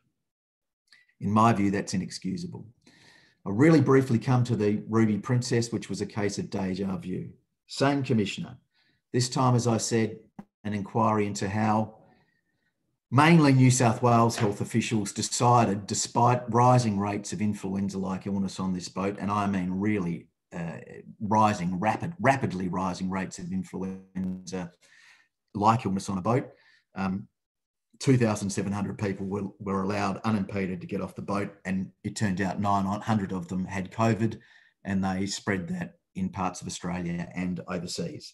In my view, that's inexcusable. I'll really briefly come to the Ruby Princess, which was a case of deja vu. Same commissioner. This time, as I said, an inquiry into how mainly New South Wales health officials decided, despite rising rates of influenza-like illness on this boat, and I mean really uh, rising, rapid, rapidly rising rates of influenza-like illness on a boat, um, 2,700 people were, were allowed unimpeded to get off the boat, and it turned out 900 of them had COVID, and they spread that in parts of Australia and overseas.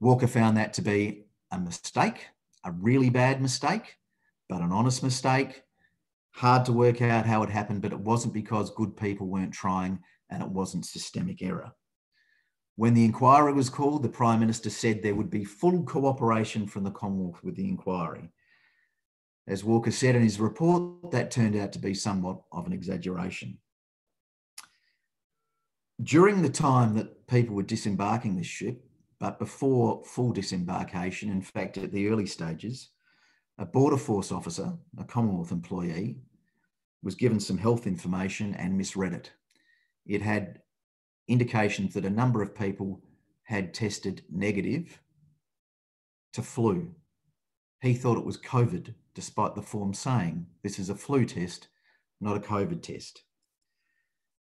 Walker found that to be a mistake, a really bad mistake, but an honest mistake. Hard to work out how it happened, but it wasn't because good people weren't trying and it wasn't systemic error. When the inquiry was called, the Prime Minister said there would be full cooperation from the Commonwealth with the inquiry. As Walker said in his report, that turned out to be somewhat of an exaggeration. During the time that people were disembarking this ship, but before full disembarkation, in fact, at the early stages, a Border Force officer, a Commonwealth employee, was given some health information and misread it. It had indications that a number of people had tested negative to flu. He thought it was COVID, despite the form saying this is a flu test, not a COVID test.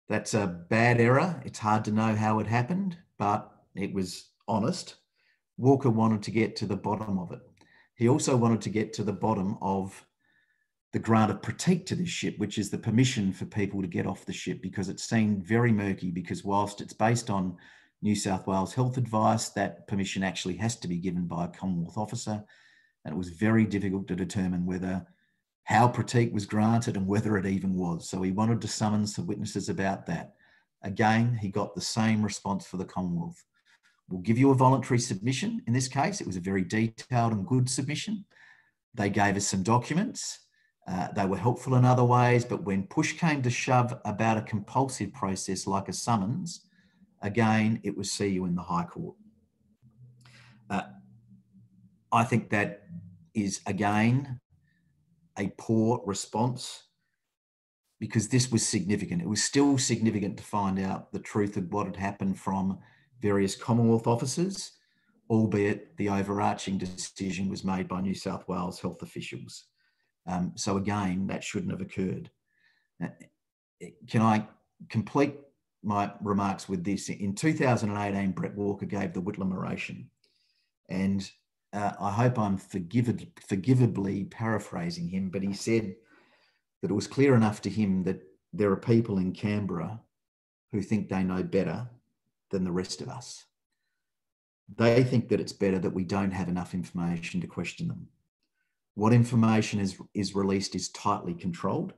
That's a bad error. It's hard to know how it happened, but it was honest. Walker wanted to get to the bottom of it. He also wanted to get to the bottom of the grant of pratique to this ship, which is the permission for people to get off the ship, because it seemed very murky. Because whilst it's based on New South Wales health advice, that permission actually has to be given by a Commonwealth officer. And it was very difficult to determine whether how pratique was granted and whether it even was. So he wanted to summon some witnesses about that. Again, he got the same response for the Commonwealth. We'll give you a voluntary submission. In this case, it was a very detailed and good submission. They gave us some documents. Uh, they were helpful in other ways, but when push came to shove about a compulsive process like a summons, again, it was see you in the High Court. Uh, I think that is, again, a poor response because this was significant. It was still significant to find out the truth of what had happened from various Commonwealth officers, albeit the overarching decision was made by New South Wales health officials. Um, so again, that shouldn't have occurred. Uh, can I complete my remarks with this? In 2018, Bret Walker gave the Whitlam oration, and uh, I hope I'm forgivably paraphrasing him, but he said that it was clear enough to him that there are people in Canberra who think they know better than the rest of us. They think that it's better that we don't have enough information to question them. What information is, is released is tightly controlled.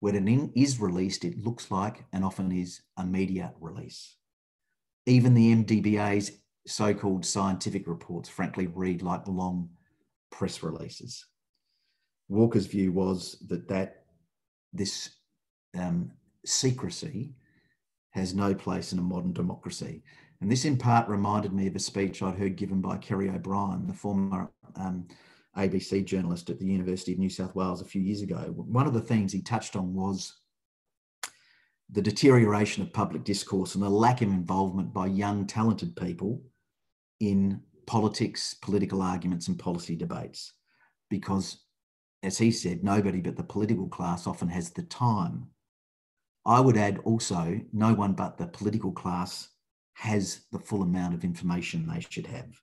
When it is released, it looks like and often is a media release. Even the MDBA's so called scientific reports, frankly, read like long press releases. Walker's view was that, that this um, secrecy has no place in a modern democracy. And this, in part, reminded me of a speech I'd heard given by Kerry O'Brien, the former um, ABC journalist at the University of New South Wales a few years ago. One of the things he touched on was the deterioration of public discourse and the lack of involvement by young, talented people in politics, political arguments, and policy debates. Because, as he said, nobody but the political class often has the time I would add also, no one but the political class has the full amount of information they should have.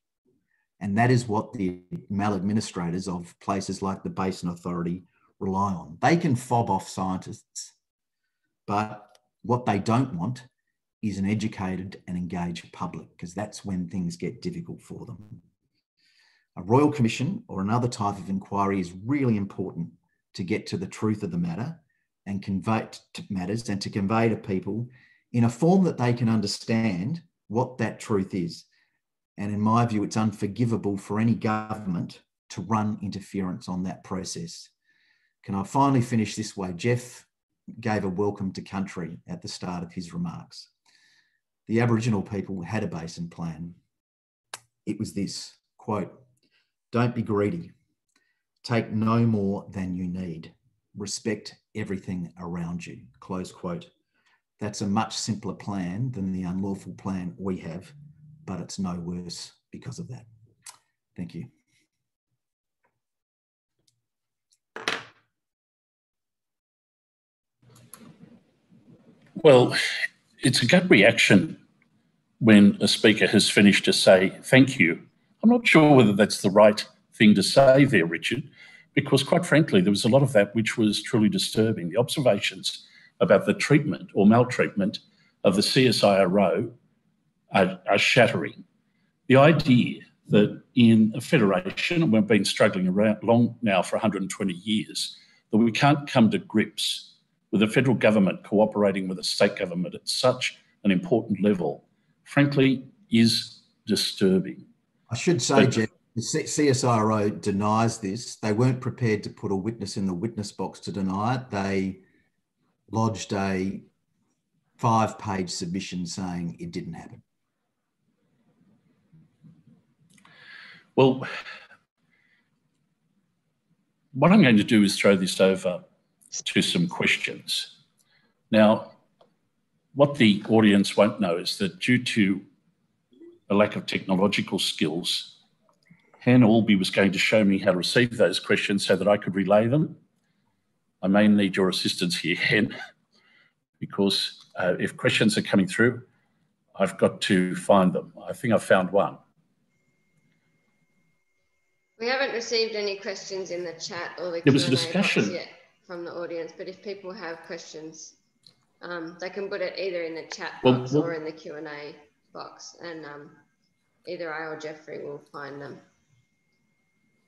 And that is what the maladministrators of places like the Basin Authority rely on. They can fob off scientists, but what they don't want is an educated and engaged public, because that's when things get difficult for them. A royal commission or another type of inquiry is really important to get to the truth of the matter and convey matters and to convey to people in a form that they can understand what that truth is. And in my view, it's unforgivable for any government to run interference on that process. Can I finally finish this way? Geoff gave a welcome to country at the start of his remarks. The Aboriginal people had a basin plan. It was this quote, don't be greedy, take no more than you need respect everything around you, close quote. That's a much simpler plan than the unlawful plan we have, but it's no worse because of that. Thank you. Well, it's a gut reaction when a speaker has finished to say thank you. I'm not sure whether that's the right thing to say there, Richard, because quite frankly, there was a lot of that which was truly disturbing. The observations about the treatment or maltreatment of the CSIRO are, are shattering. The idea that in a federation, and we've been struggling around long now for 120 years, that we can't come to grips with the federal government cooperating with the state government at such an important level frankly, is disturbing. I should say, but, Geoff, the CSIRO denies this. They weren't prepared to put a witness in the witness box to deny it. They lodged a five page submission saying it didn't happen. Well, what I'm going to do is throw this over to some questions. Now, what the audience won't know is that due to a lack of technological skills, Han Aulby was going to show me how to receive those questions so that I could relay them. I may need your assistance here, Han, because uh, if questions are coming through, I've got to find them. I think I've found one. We haven't received any questions in the chat or the there was a discussion yet from the audience, but if people have questions, um, they can put it either in the chat box well, well, or in the Q and A box, and um, either I or Geoffrey will find them.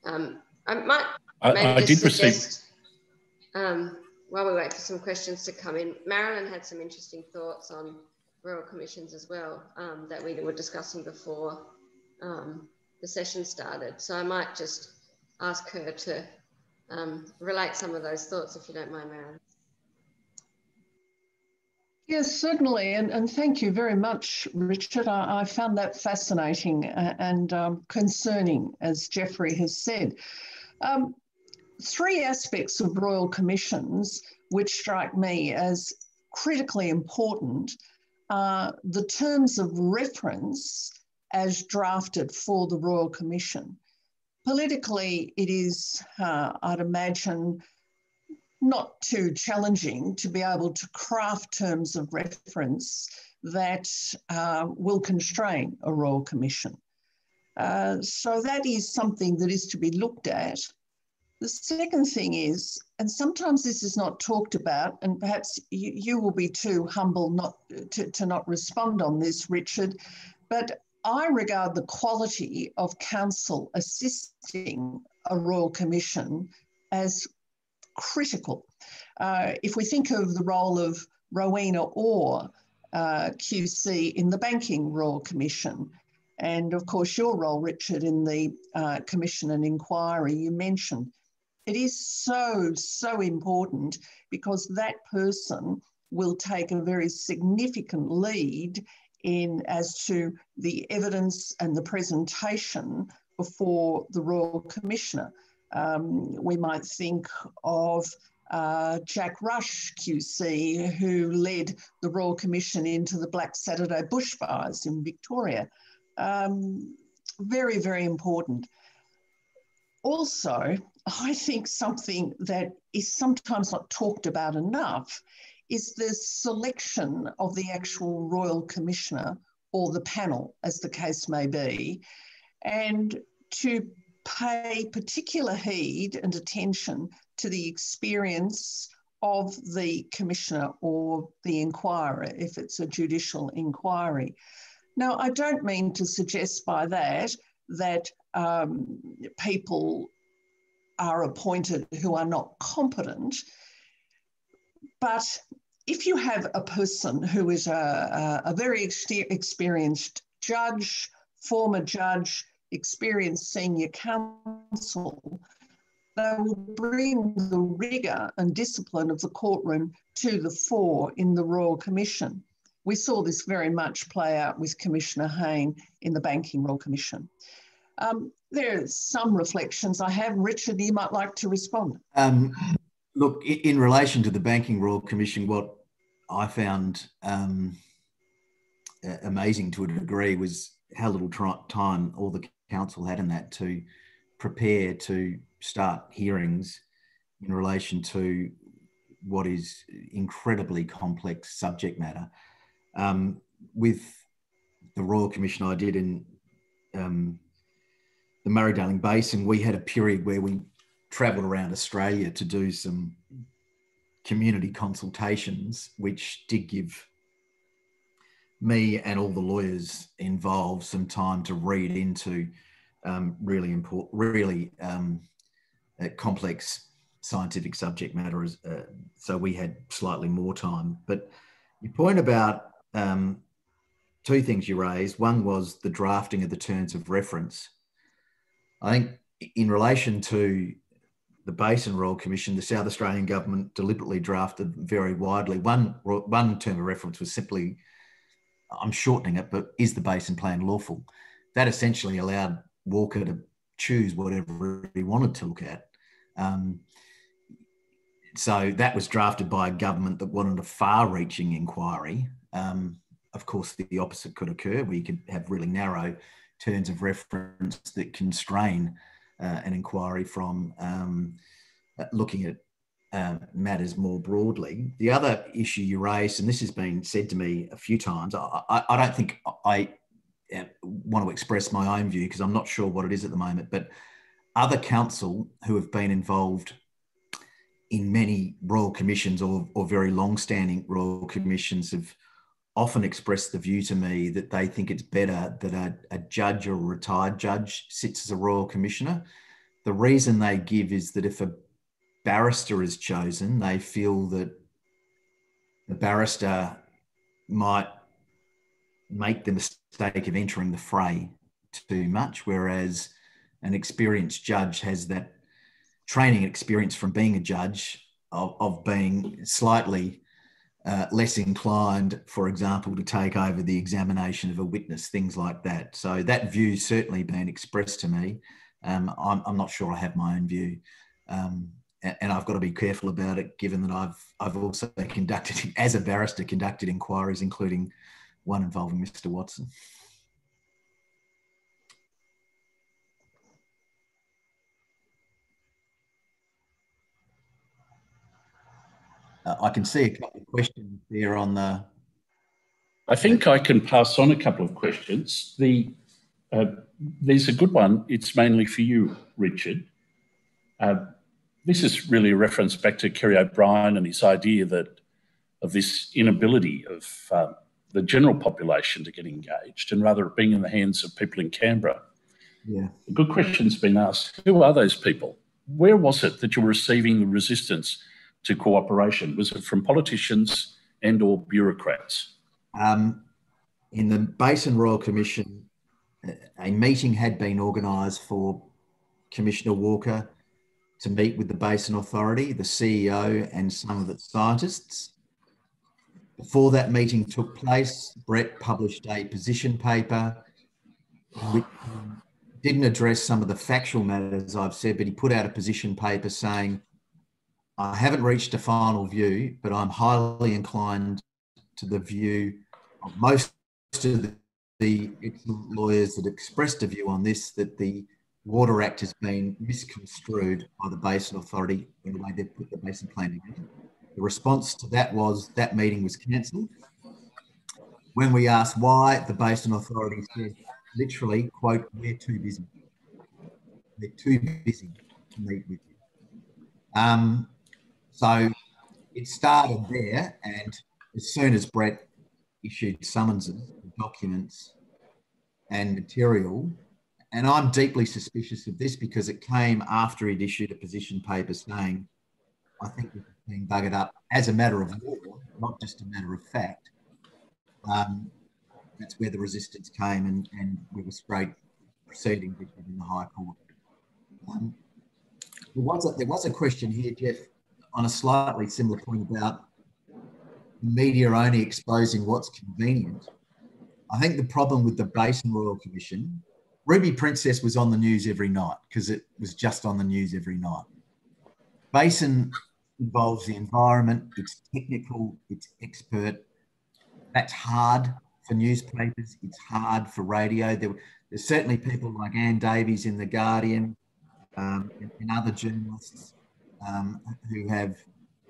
Um, I might I, maybe I just did suggest. Um, while we wait for some questions to come in, Marilyn had some interesting thoughts on royal commissions as well um, that we were discussing before um, the session started. So I might just ask her to um, relate some of those thoughts, if you don't mind, Marilyn. Yes, certainly. And, and thank you very much, Richard. I, I found that fascinating and um, concerning, as Geoffrey has said. Um, three aspects of royal commissions which strike me as critically important are the terms of reference as drafted for the Royal Commission. Politically, it is, uh, I'd imagine, not too challenging to be able to craft terms of reference that uh, will constrain a Royal Commission. Uh, so that is something that is to be looked at. The second thing is, and sometimes this is not talked about, and perhaps you, you will be too humble not to, to not respond on this, Richard, but I regard the quality of counsel assisting a Royal Commission as critical. Uh, if we think of the role of Rowena Orr, uh, QC, in the Banking Royal Commission, and of course your role, Richard, in the uh, Commission and Inquiry you mentioned, it is so, so important because that person will take a very significant lead in as to the evidence and the presentation before the Royal Commissioner. Um, we might think of uh, Jack Rush QC, who led the Royal Commission into the Black Saturday bushfires in Victoria. Um, very, very important. Also, I think something that is sometimes not talked about enough is the selection of the actual Royal Commissioner or the panel, as the case may be, and to pay particular heed and attention to the experience of the commissioner or the inquirer if it's a judicial inquiry. Now, I don't mean to suggest by that that um, people are appointed who are not competent, but if you have a person who is a, a, very ex experienced judge, former judge, experienced senior counsel, they will bring the rigour and discipline of the courtroom to the fore in the Royal Commission. We saw this very much play out with Commissioner Hayne in the Banking Royal Commission. Um, there are some reflections I have. Richard, you might like to respond. Um, look, in relation to the Banking Royal Commission, what I found um, amazing to a degree was how little time all the council had in that to prepare to start hearings in relation to what is incredibly complex subject matter. Um, with the Royal Commission I did in um, the Murray-Darling Basin, we had a period where we travelled around Australia to do some community consultations, which did give me and all the lawyers involved some time to read into um, really important, really um, complex scientific subject matter. Uh, so we had slightly more time. But your point about um, two things you raised. One was the drafting of the terms of reference. I think in relation to the Basin Royal Commission, the South Australian government deliberately drafted very widely. One, one term of reference was simply, I'm shortening it, but is the Basin Plan lawful? That essentially allowed Walker to choose whatever he wanted to look at. Um, so that was drafted by a government that wanted a far-reaching inquiry. Um, of course, the opposite could occur, where you could have really narrow terms of reference that constrain uh, an inquiry from um, looking at um, matters more broadly. The other issue you raised, and this has been said to me a few times, I, I, I don't think I uh, want to express my own view because I'm not sure what it is at the moment, but other counsel who have been involved in many royal commissions or, or very long-standing royal commissions have often expressed the view to me that they think it's better that a, a judge or a retired judge sits as a royal commissioner. The reason they give is that if a barrister is chosen, they feel that the barrister might make the mistake of entering the fray too much, whereas an experienced judge has that training experience from being a judge of, of being slightly uh, less inclined, for example, to take over the examination of a witness, things like that. So that view certainly been expressed to me. Um, I'm, I'm, not sure I have my own view. Um, and I've got to be careful about it, given that I've I've also conducted, as a barrister, conducted inquiries, including one involving Mr. Watson. Uh, I can see a couple of questions there on the. I think I can pass on a couple of questions. The uh, there's a good one. It's mainly for you, Richard. Uh, this is really a reference back to Kerry O'Brien and his idea that of this inability of uh, the general population to get engaged, and rather it being in the hands of people in Canberra. Yeah. A good question's been asked. Who are those people? Where was it that you were receiving the resistance to cooperation? Was it from politicians and or bureaucrats? Um, in the Basin Royal Commission, a meeting had been organised for Commissioner Walker to meet with the Basin Authority, the CEO, and some of its scientists. Before that meeting took place, Bret published a position paper which didn't address some of the factual matters I've said, but he put out a position paper saying I haven't reached a final view, but I'm highly inclined to the view of most of the, the lawyers that expressed a view on this that the Water Act has been misconstrued by the Basin Authority in the way they've put the Basin Plan together. The response to that was that meeting was cancelled. When we asked why, the Basin Authority said literally, quote, we're too busy. They're too busy to meet with you. Um, so it started there, and as soon as Bret issued summonses, documents, and material, and I'm deeply suspicious of this because it came after he'd issued a position paper saying, I think we're being buggered up as a matter of law, not just a matter of fact. Um, that's where the resistance came, and, and we were straight proceeding in the High Court. Um, there, was a, there was a question here, Geoff, on a slightly similar point about media only exposing what's convenient. I think the problem with the Basin Royal Commission, Ruby Princess was on the news every night because it was just on the news every night. Basin involves the environment, it's technical, it's expert. That's hard for newspapers, it's hard for radio. There, there's certainly people like Anne Davies in The Guardian um, and, and other journalists um, who have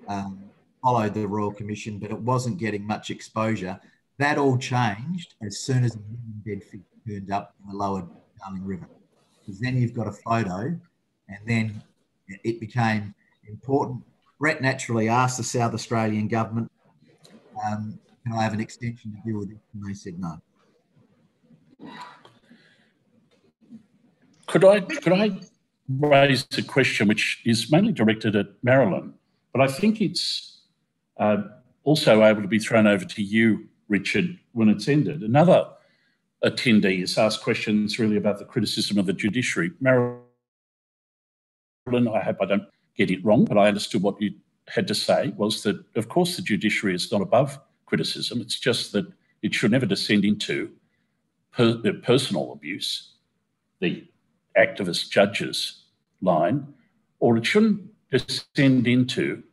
um, followed the Royal Commission, but it wasn't getting much exposure. That all changed as soon as dead turned up in the lower Darling River. Because then you've got a photo, and then it became important. Bret naturally asked the South Australian government, um, "Can I have an extension to deal with it?" And they said no. Could I could I raised a question which is mainly directed at Marilyn, but I think it's uh, also able to be thrown over to you, Richard, when it's ended. Another attendee has asked questions really about the criticism of the judiciary. Marilyn, I hope I don't get it wrong, but I understood what you had to say was that, of course, the judiciary is not above criticism. It's just that it should never descend into per, personal abuse, the activist judges line, or it shouldn't descend into,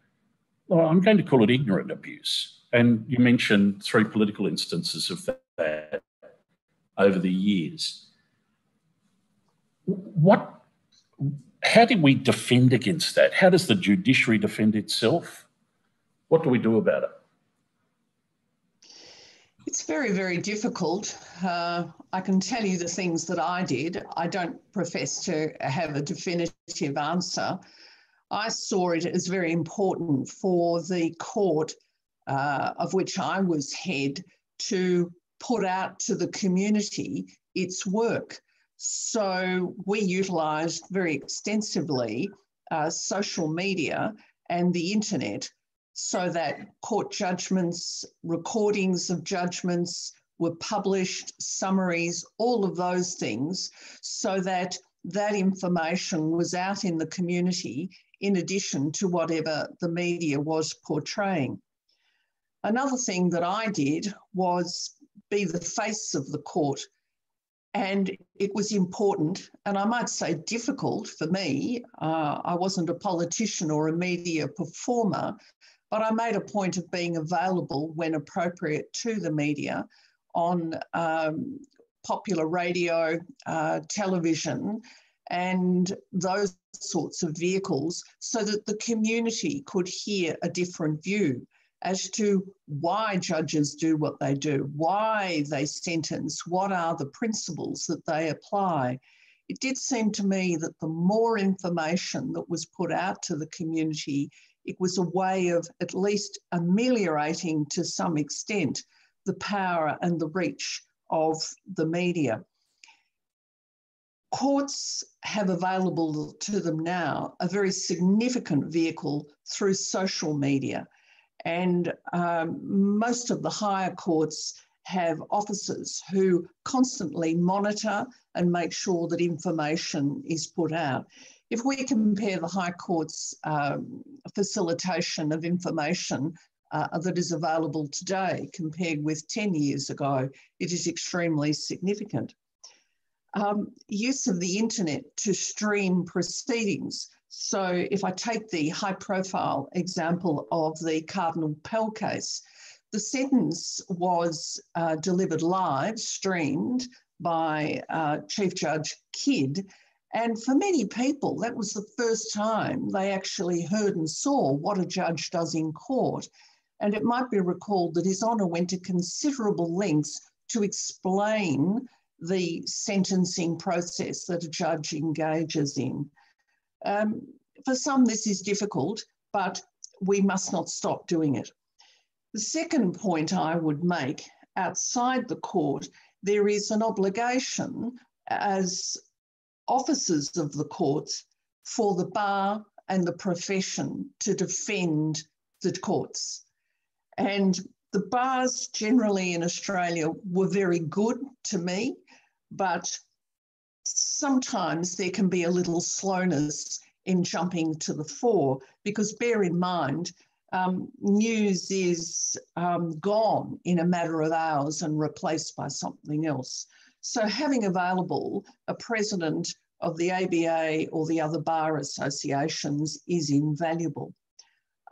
well, I'm going to call it ignorant abuse. And you mentioned three political instances of that over the years. What, how do we defend against that? How does the judiciary defend itself? What do we do about it? It's very, very difficult. Uh, I can tell you the things that I did. I don't profess to have a definitive answer. I saw it as very important for the court uh, of which I was head to put out to the community its work. So we utilised very extensively uh, social media and the internet so that court judgments, recordings of judgments were published, summaries, all of those things, so that that information was out in the community in addition to whatever the media was portraying. Another thing that I did was be the face of the court. And it was important, and I might say difficult for me. Uh, I wasn't a politician or a media performer, but I made a point of being available when appropriate to the media on um, popular radio, uh, television, and those sorts of vehicles so that the community could hear a different view as to why judges do what they do, why they sentence, what are the principles that they apply. It did seem to me that the more information that was put out to the community, it was a way of at least ameliorating to some extent the power and the reach of the media. Courts have available to them now a very significant vehicle through social media and um, most of the higher courts have officers who constantly monitor and make sure that information is put out. If we compare the High Court's um, facilitation of information uh, that is available today compared with 10 years ago, it is extremely significant. Um, use of the internet to stream proceedings so if I take the high profile example of the Cardinal Pell case, the sentence was uh, delivered live, streamed by uh, Chief Judge Kidd. And for many people, that was the first time they actually heard and saw what a judge does in court. And it might be recalled that His Honour went to considerable lengths to explain the sentencing process that a judge engages in. Um, for some, this is difficult, but we must not stop doing it. The second point I would make outside the court, there is an obligation as officers of the courts for the bar and the profession to defend the courts. And the bars generally in Australia were very good to me, but sometimes there can be a little slowness in jumping to the fore because bear in mind, um, news is um, gone in a matter of hours and replaced by something else. So having available a president of the ABA or the other bar associations is invaluable.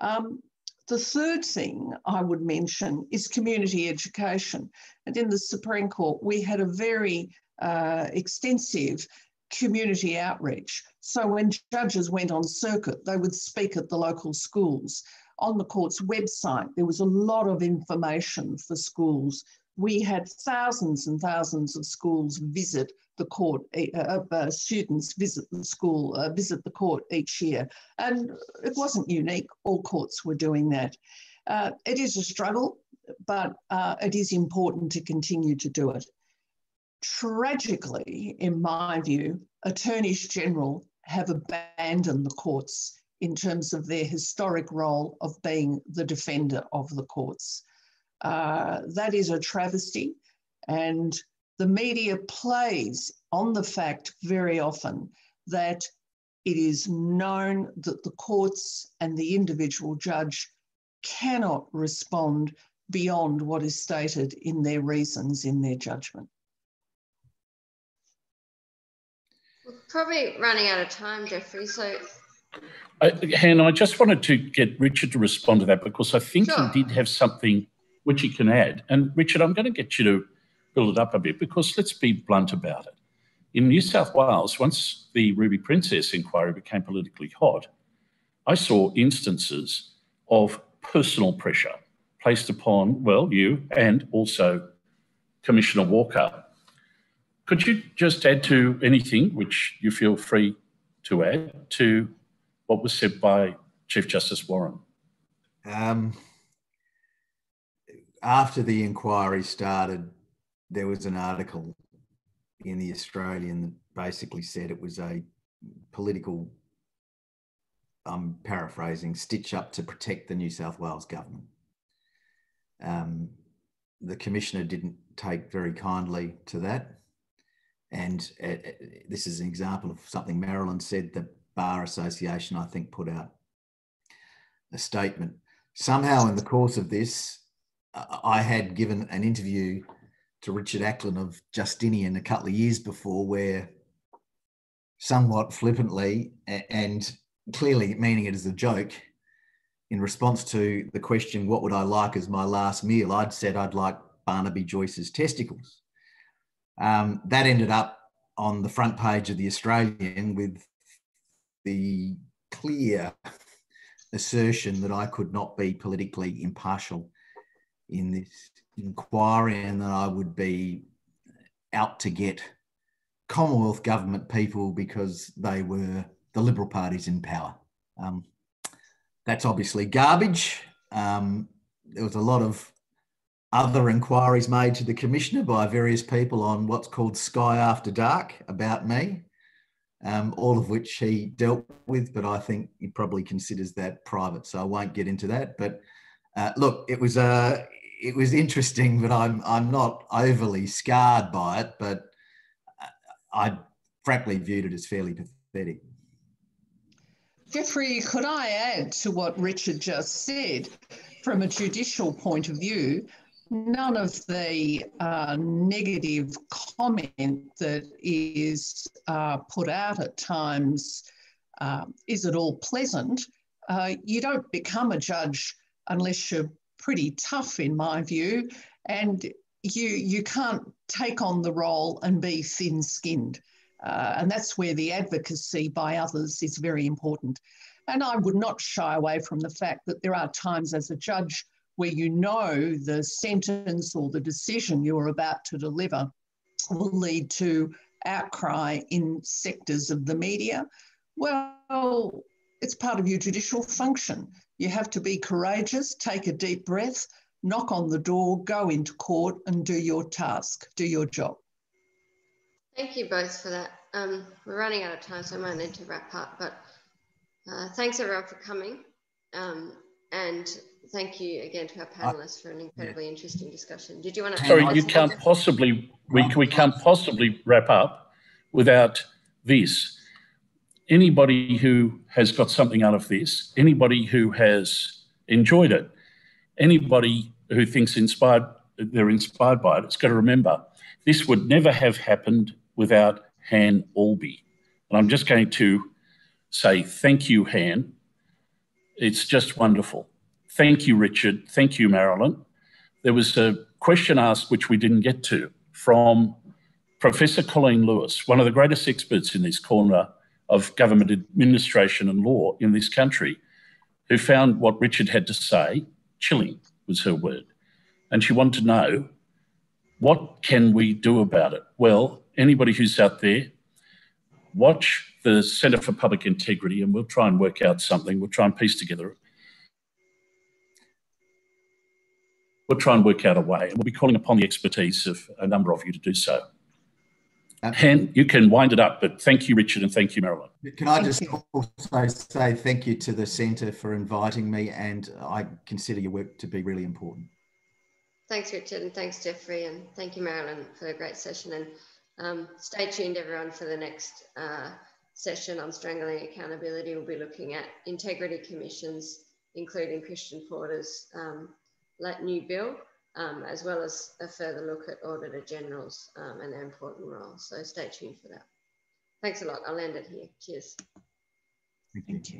Um, the third thing I would mention is community education. And in the Supreme Court, we had a very uh, extensive community outreach. So when judges went on circuit, they would speak at the local schools. On the court's website, there was a lot of information for schools. We had thousands and thousands of schools visit the court, uh, uh, students visit the school, uh, visit the court each year. And it wasn't unique, all courts were doing that. Uh, it is a struggle, but uh, it is important to continue to do it. Tragically, in my view, attorneys general have abandoned the courts in terms of their historic role of being the defender of the courts. Uh, that is a travesty. And the media plays on the fact very often that it is known that the courts and the individual judge cannot respond beyond what is stated in their reasons in their judgment. Probably running out of time, Geoffrey. So, uh, Hannah, I just wanted to get Richard to respond to that because I think sure. he did have something which he can add. And Richard, I'm going to get you to build it up a bit because let's be blunt about it. In New South Wales, once the Ruby Princess inquiry became politically hot, I saw instances of personal pressure placed upon, well, you and also Commissioner Walker. Could you just add to anything which you feel free to add to what was said by Chief Justice Warren? Um, after the inquiry started, there was an article in the Australian that basically said it was a political, I'm paraphrasing, stitch up to protect the New South Wales government. Um, the commissioner didn't take very kindly to that. And uh, uh, this is an example of something Marilyn said. The Bar Association, I think, put out a statement. Somehow, in the course of this, I had given an interview to Richard Ackland of Justinian a couple of years before, where somewhat flippantly and clearly meaning it as a joke, in response to the question, What would I like as my last meal? I'd said I'd like Barnaby Joyce's testicles. Um, that ended up on the front page of the Australian with the clear assertion that I could not be politically impartial in this inquiry and that I would be out to get Commonwealth government people because they were the Liberal parties in power. Um, that's obviously garbage. Um, there was a lot of other inquiries made to the commissioner by various people on what's called Sky After Dark about me, um, all of which he dealt with, but I think he probably considers that private, so I won't get into that. But uh, look, it was uh, it was interesting, but I'm I'm not overly scarred by it, but I frankly viewed it as fairly pathetic. Geoffrey, could I add to what Richard just said? From a judicial point of view, none of the uh, negative comment that is uh, put out at times uh, is at all pleasant. Uh, you don't become a judge unless you're pretty tough, in my view, and you you can't take on the role and be thin-skinned. Uh, and that's where the advocacy by others is very important. And I would not shy away from the fact that there are times as a judge where you know the sentence or the decision you're about to deliver will lead to outcry in sectors of the media. Well, it's part of your judicial function. You have to be courageous, take a deep breath, knock on the door, go into court and do your task, do your job. Thank you both for that. Um, we're running out of time, so I might need to wrap up. But uh, thanks everyone for coming. Um, and thank you again to our uh, panelists for an incredibly yeah. interesting discussion. Did you want to? Sorry, you can't possibly. We we can't possibly wrap up without this. Anybody who has got something out of this, anybody who has enjoyed it, anybody who thinks inspired, they're inspired by it, it's got to remember this would never have happened without Han Aulby. And I'm just going to say thank you, Han. It's just wonderful. Thank you, Richard. Thank you, Marilyn. There was a question asked, which we didn't get to, from Professor Colleen Lewis, one of the greatest experts in this corner of government administration and law in this country, who found what Richard had to say chilling, was her word. And she wanted to know what can we do about it? Well, anybody who's out there, watch the Centre for Public Integrity and we'll try and work out something. We'll try and piece together we'll try and work out a way. And we'll be calling upon the expertise of a number of you to do so. And you can wind it up, but thank you, Richard, and thank you, Marilyn. Can I just also say thank you to the Centre for inviting me, and I consider your work to be really important. Thanks, Richard, and thanks, Geoffrey, and thank you, Marilyn, for a great session. And um, stay tuned, everyone, for the next uh, session on strangling accountability. We'll be looking at integrity commissions, including Christian Porter's um, new bill, um, as well as a further look at Auditor Generals um, and their important role. So stay tuned for that. Thanks a lot. I'll end it here. Cheers. Thank you.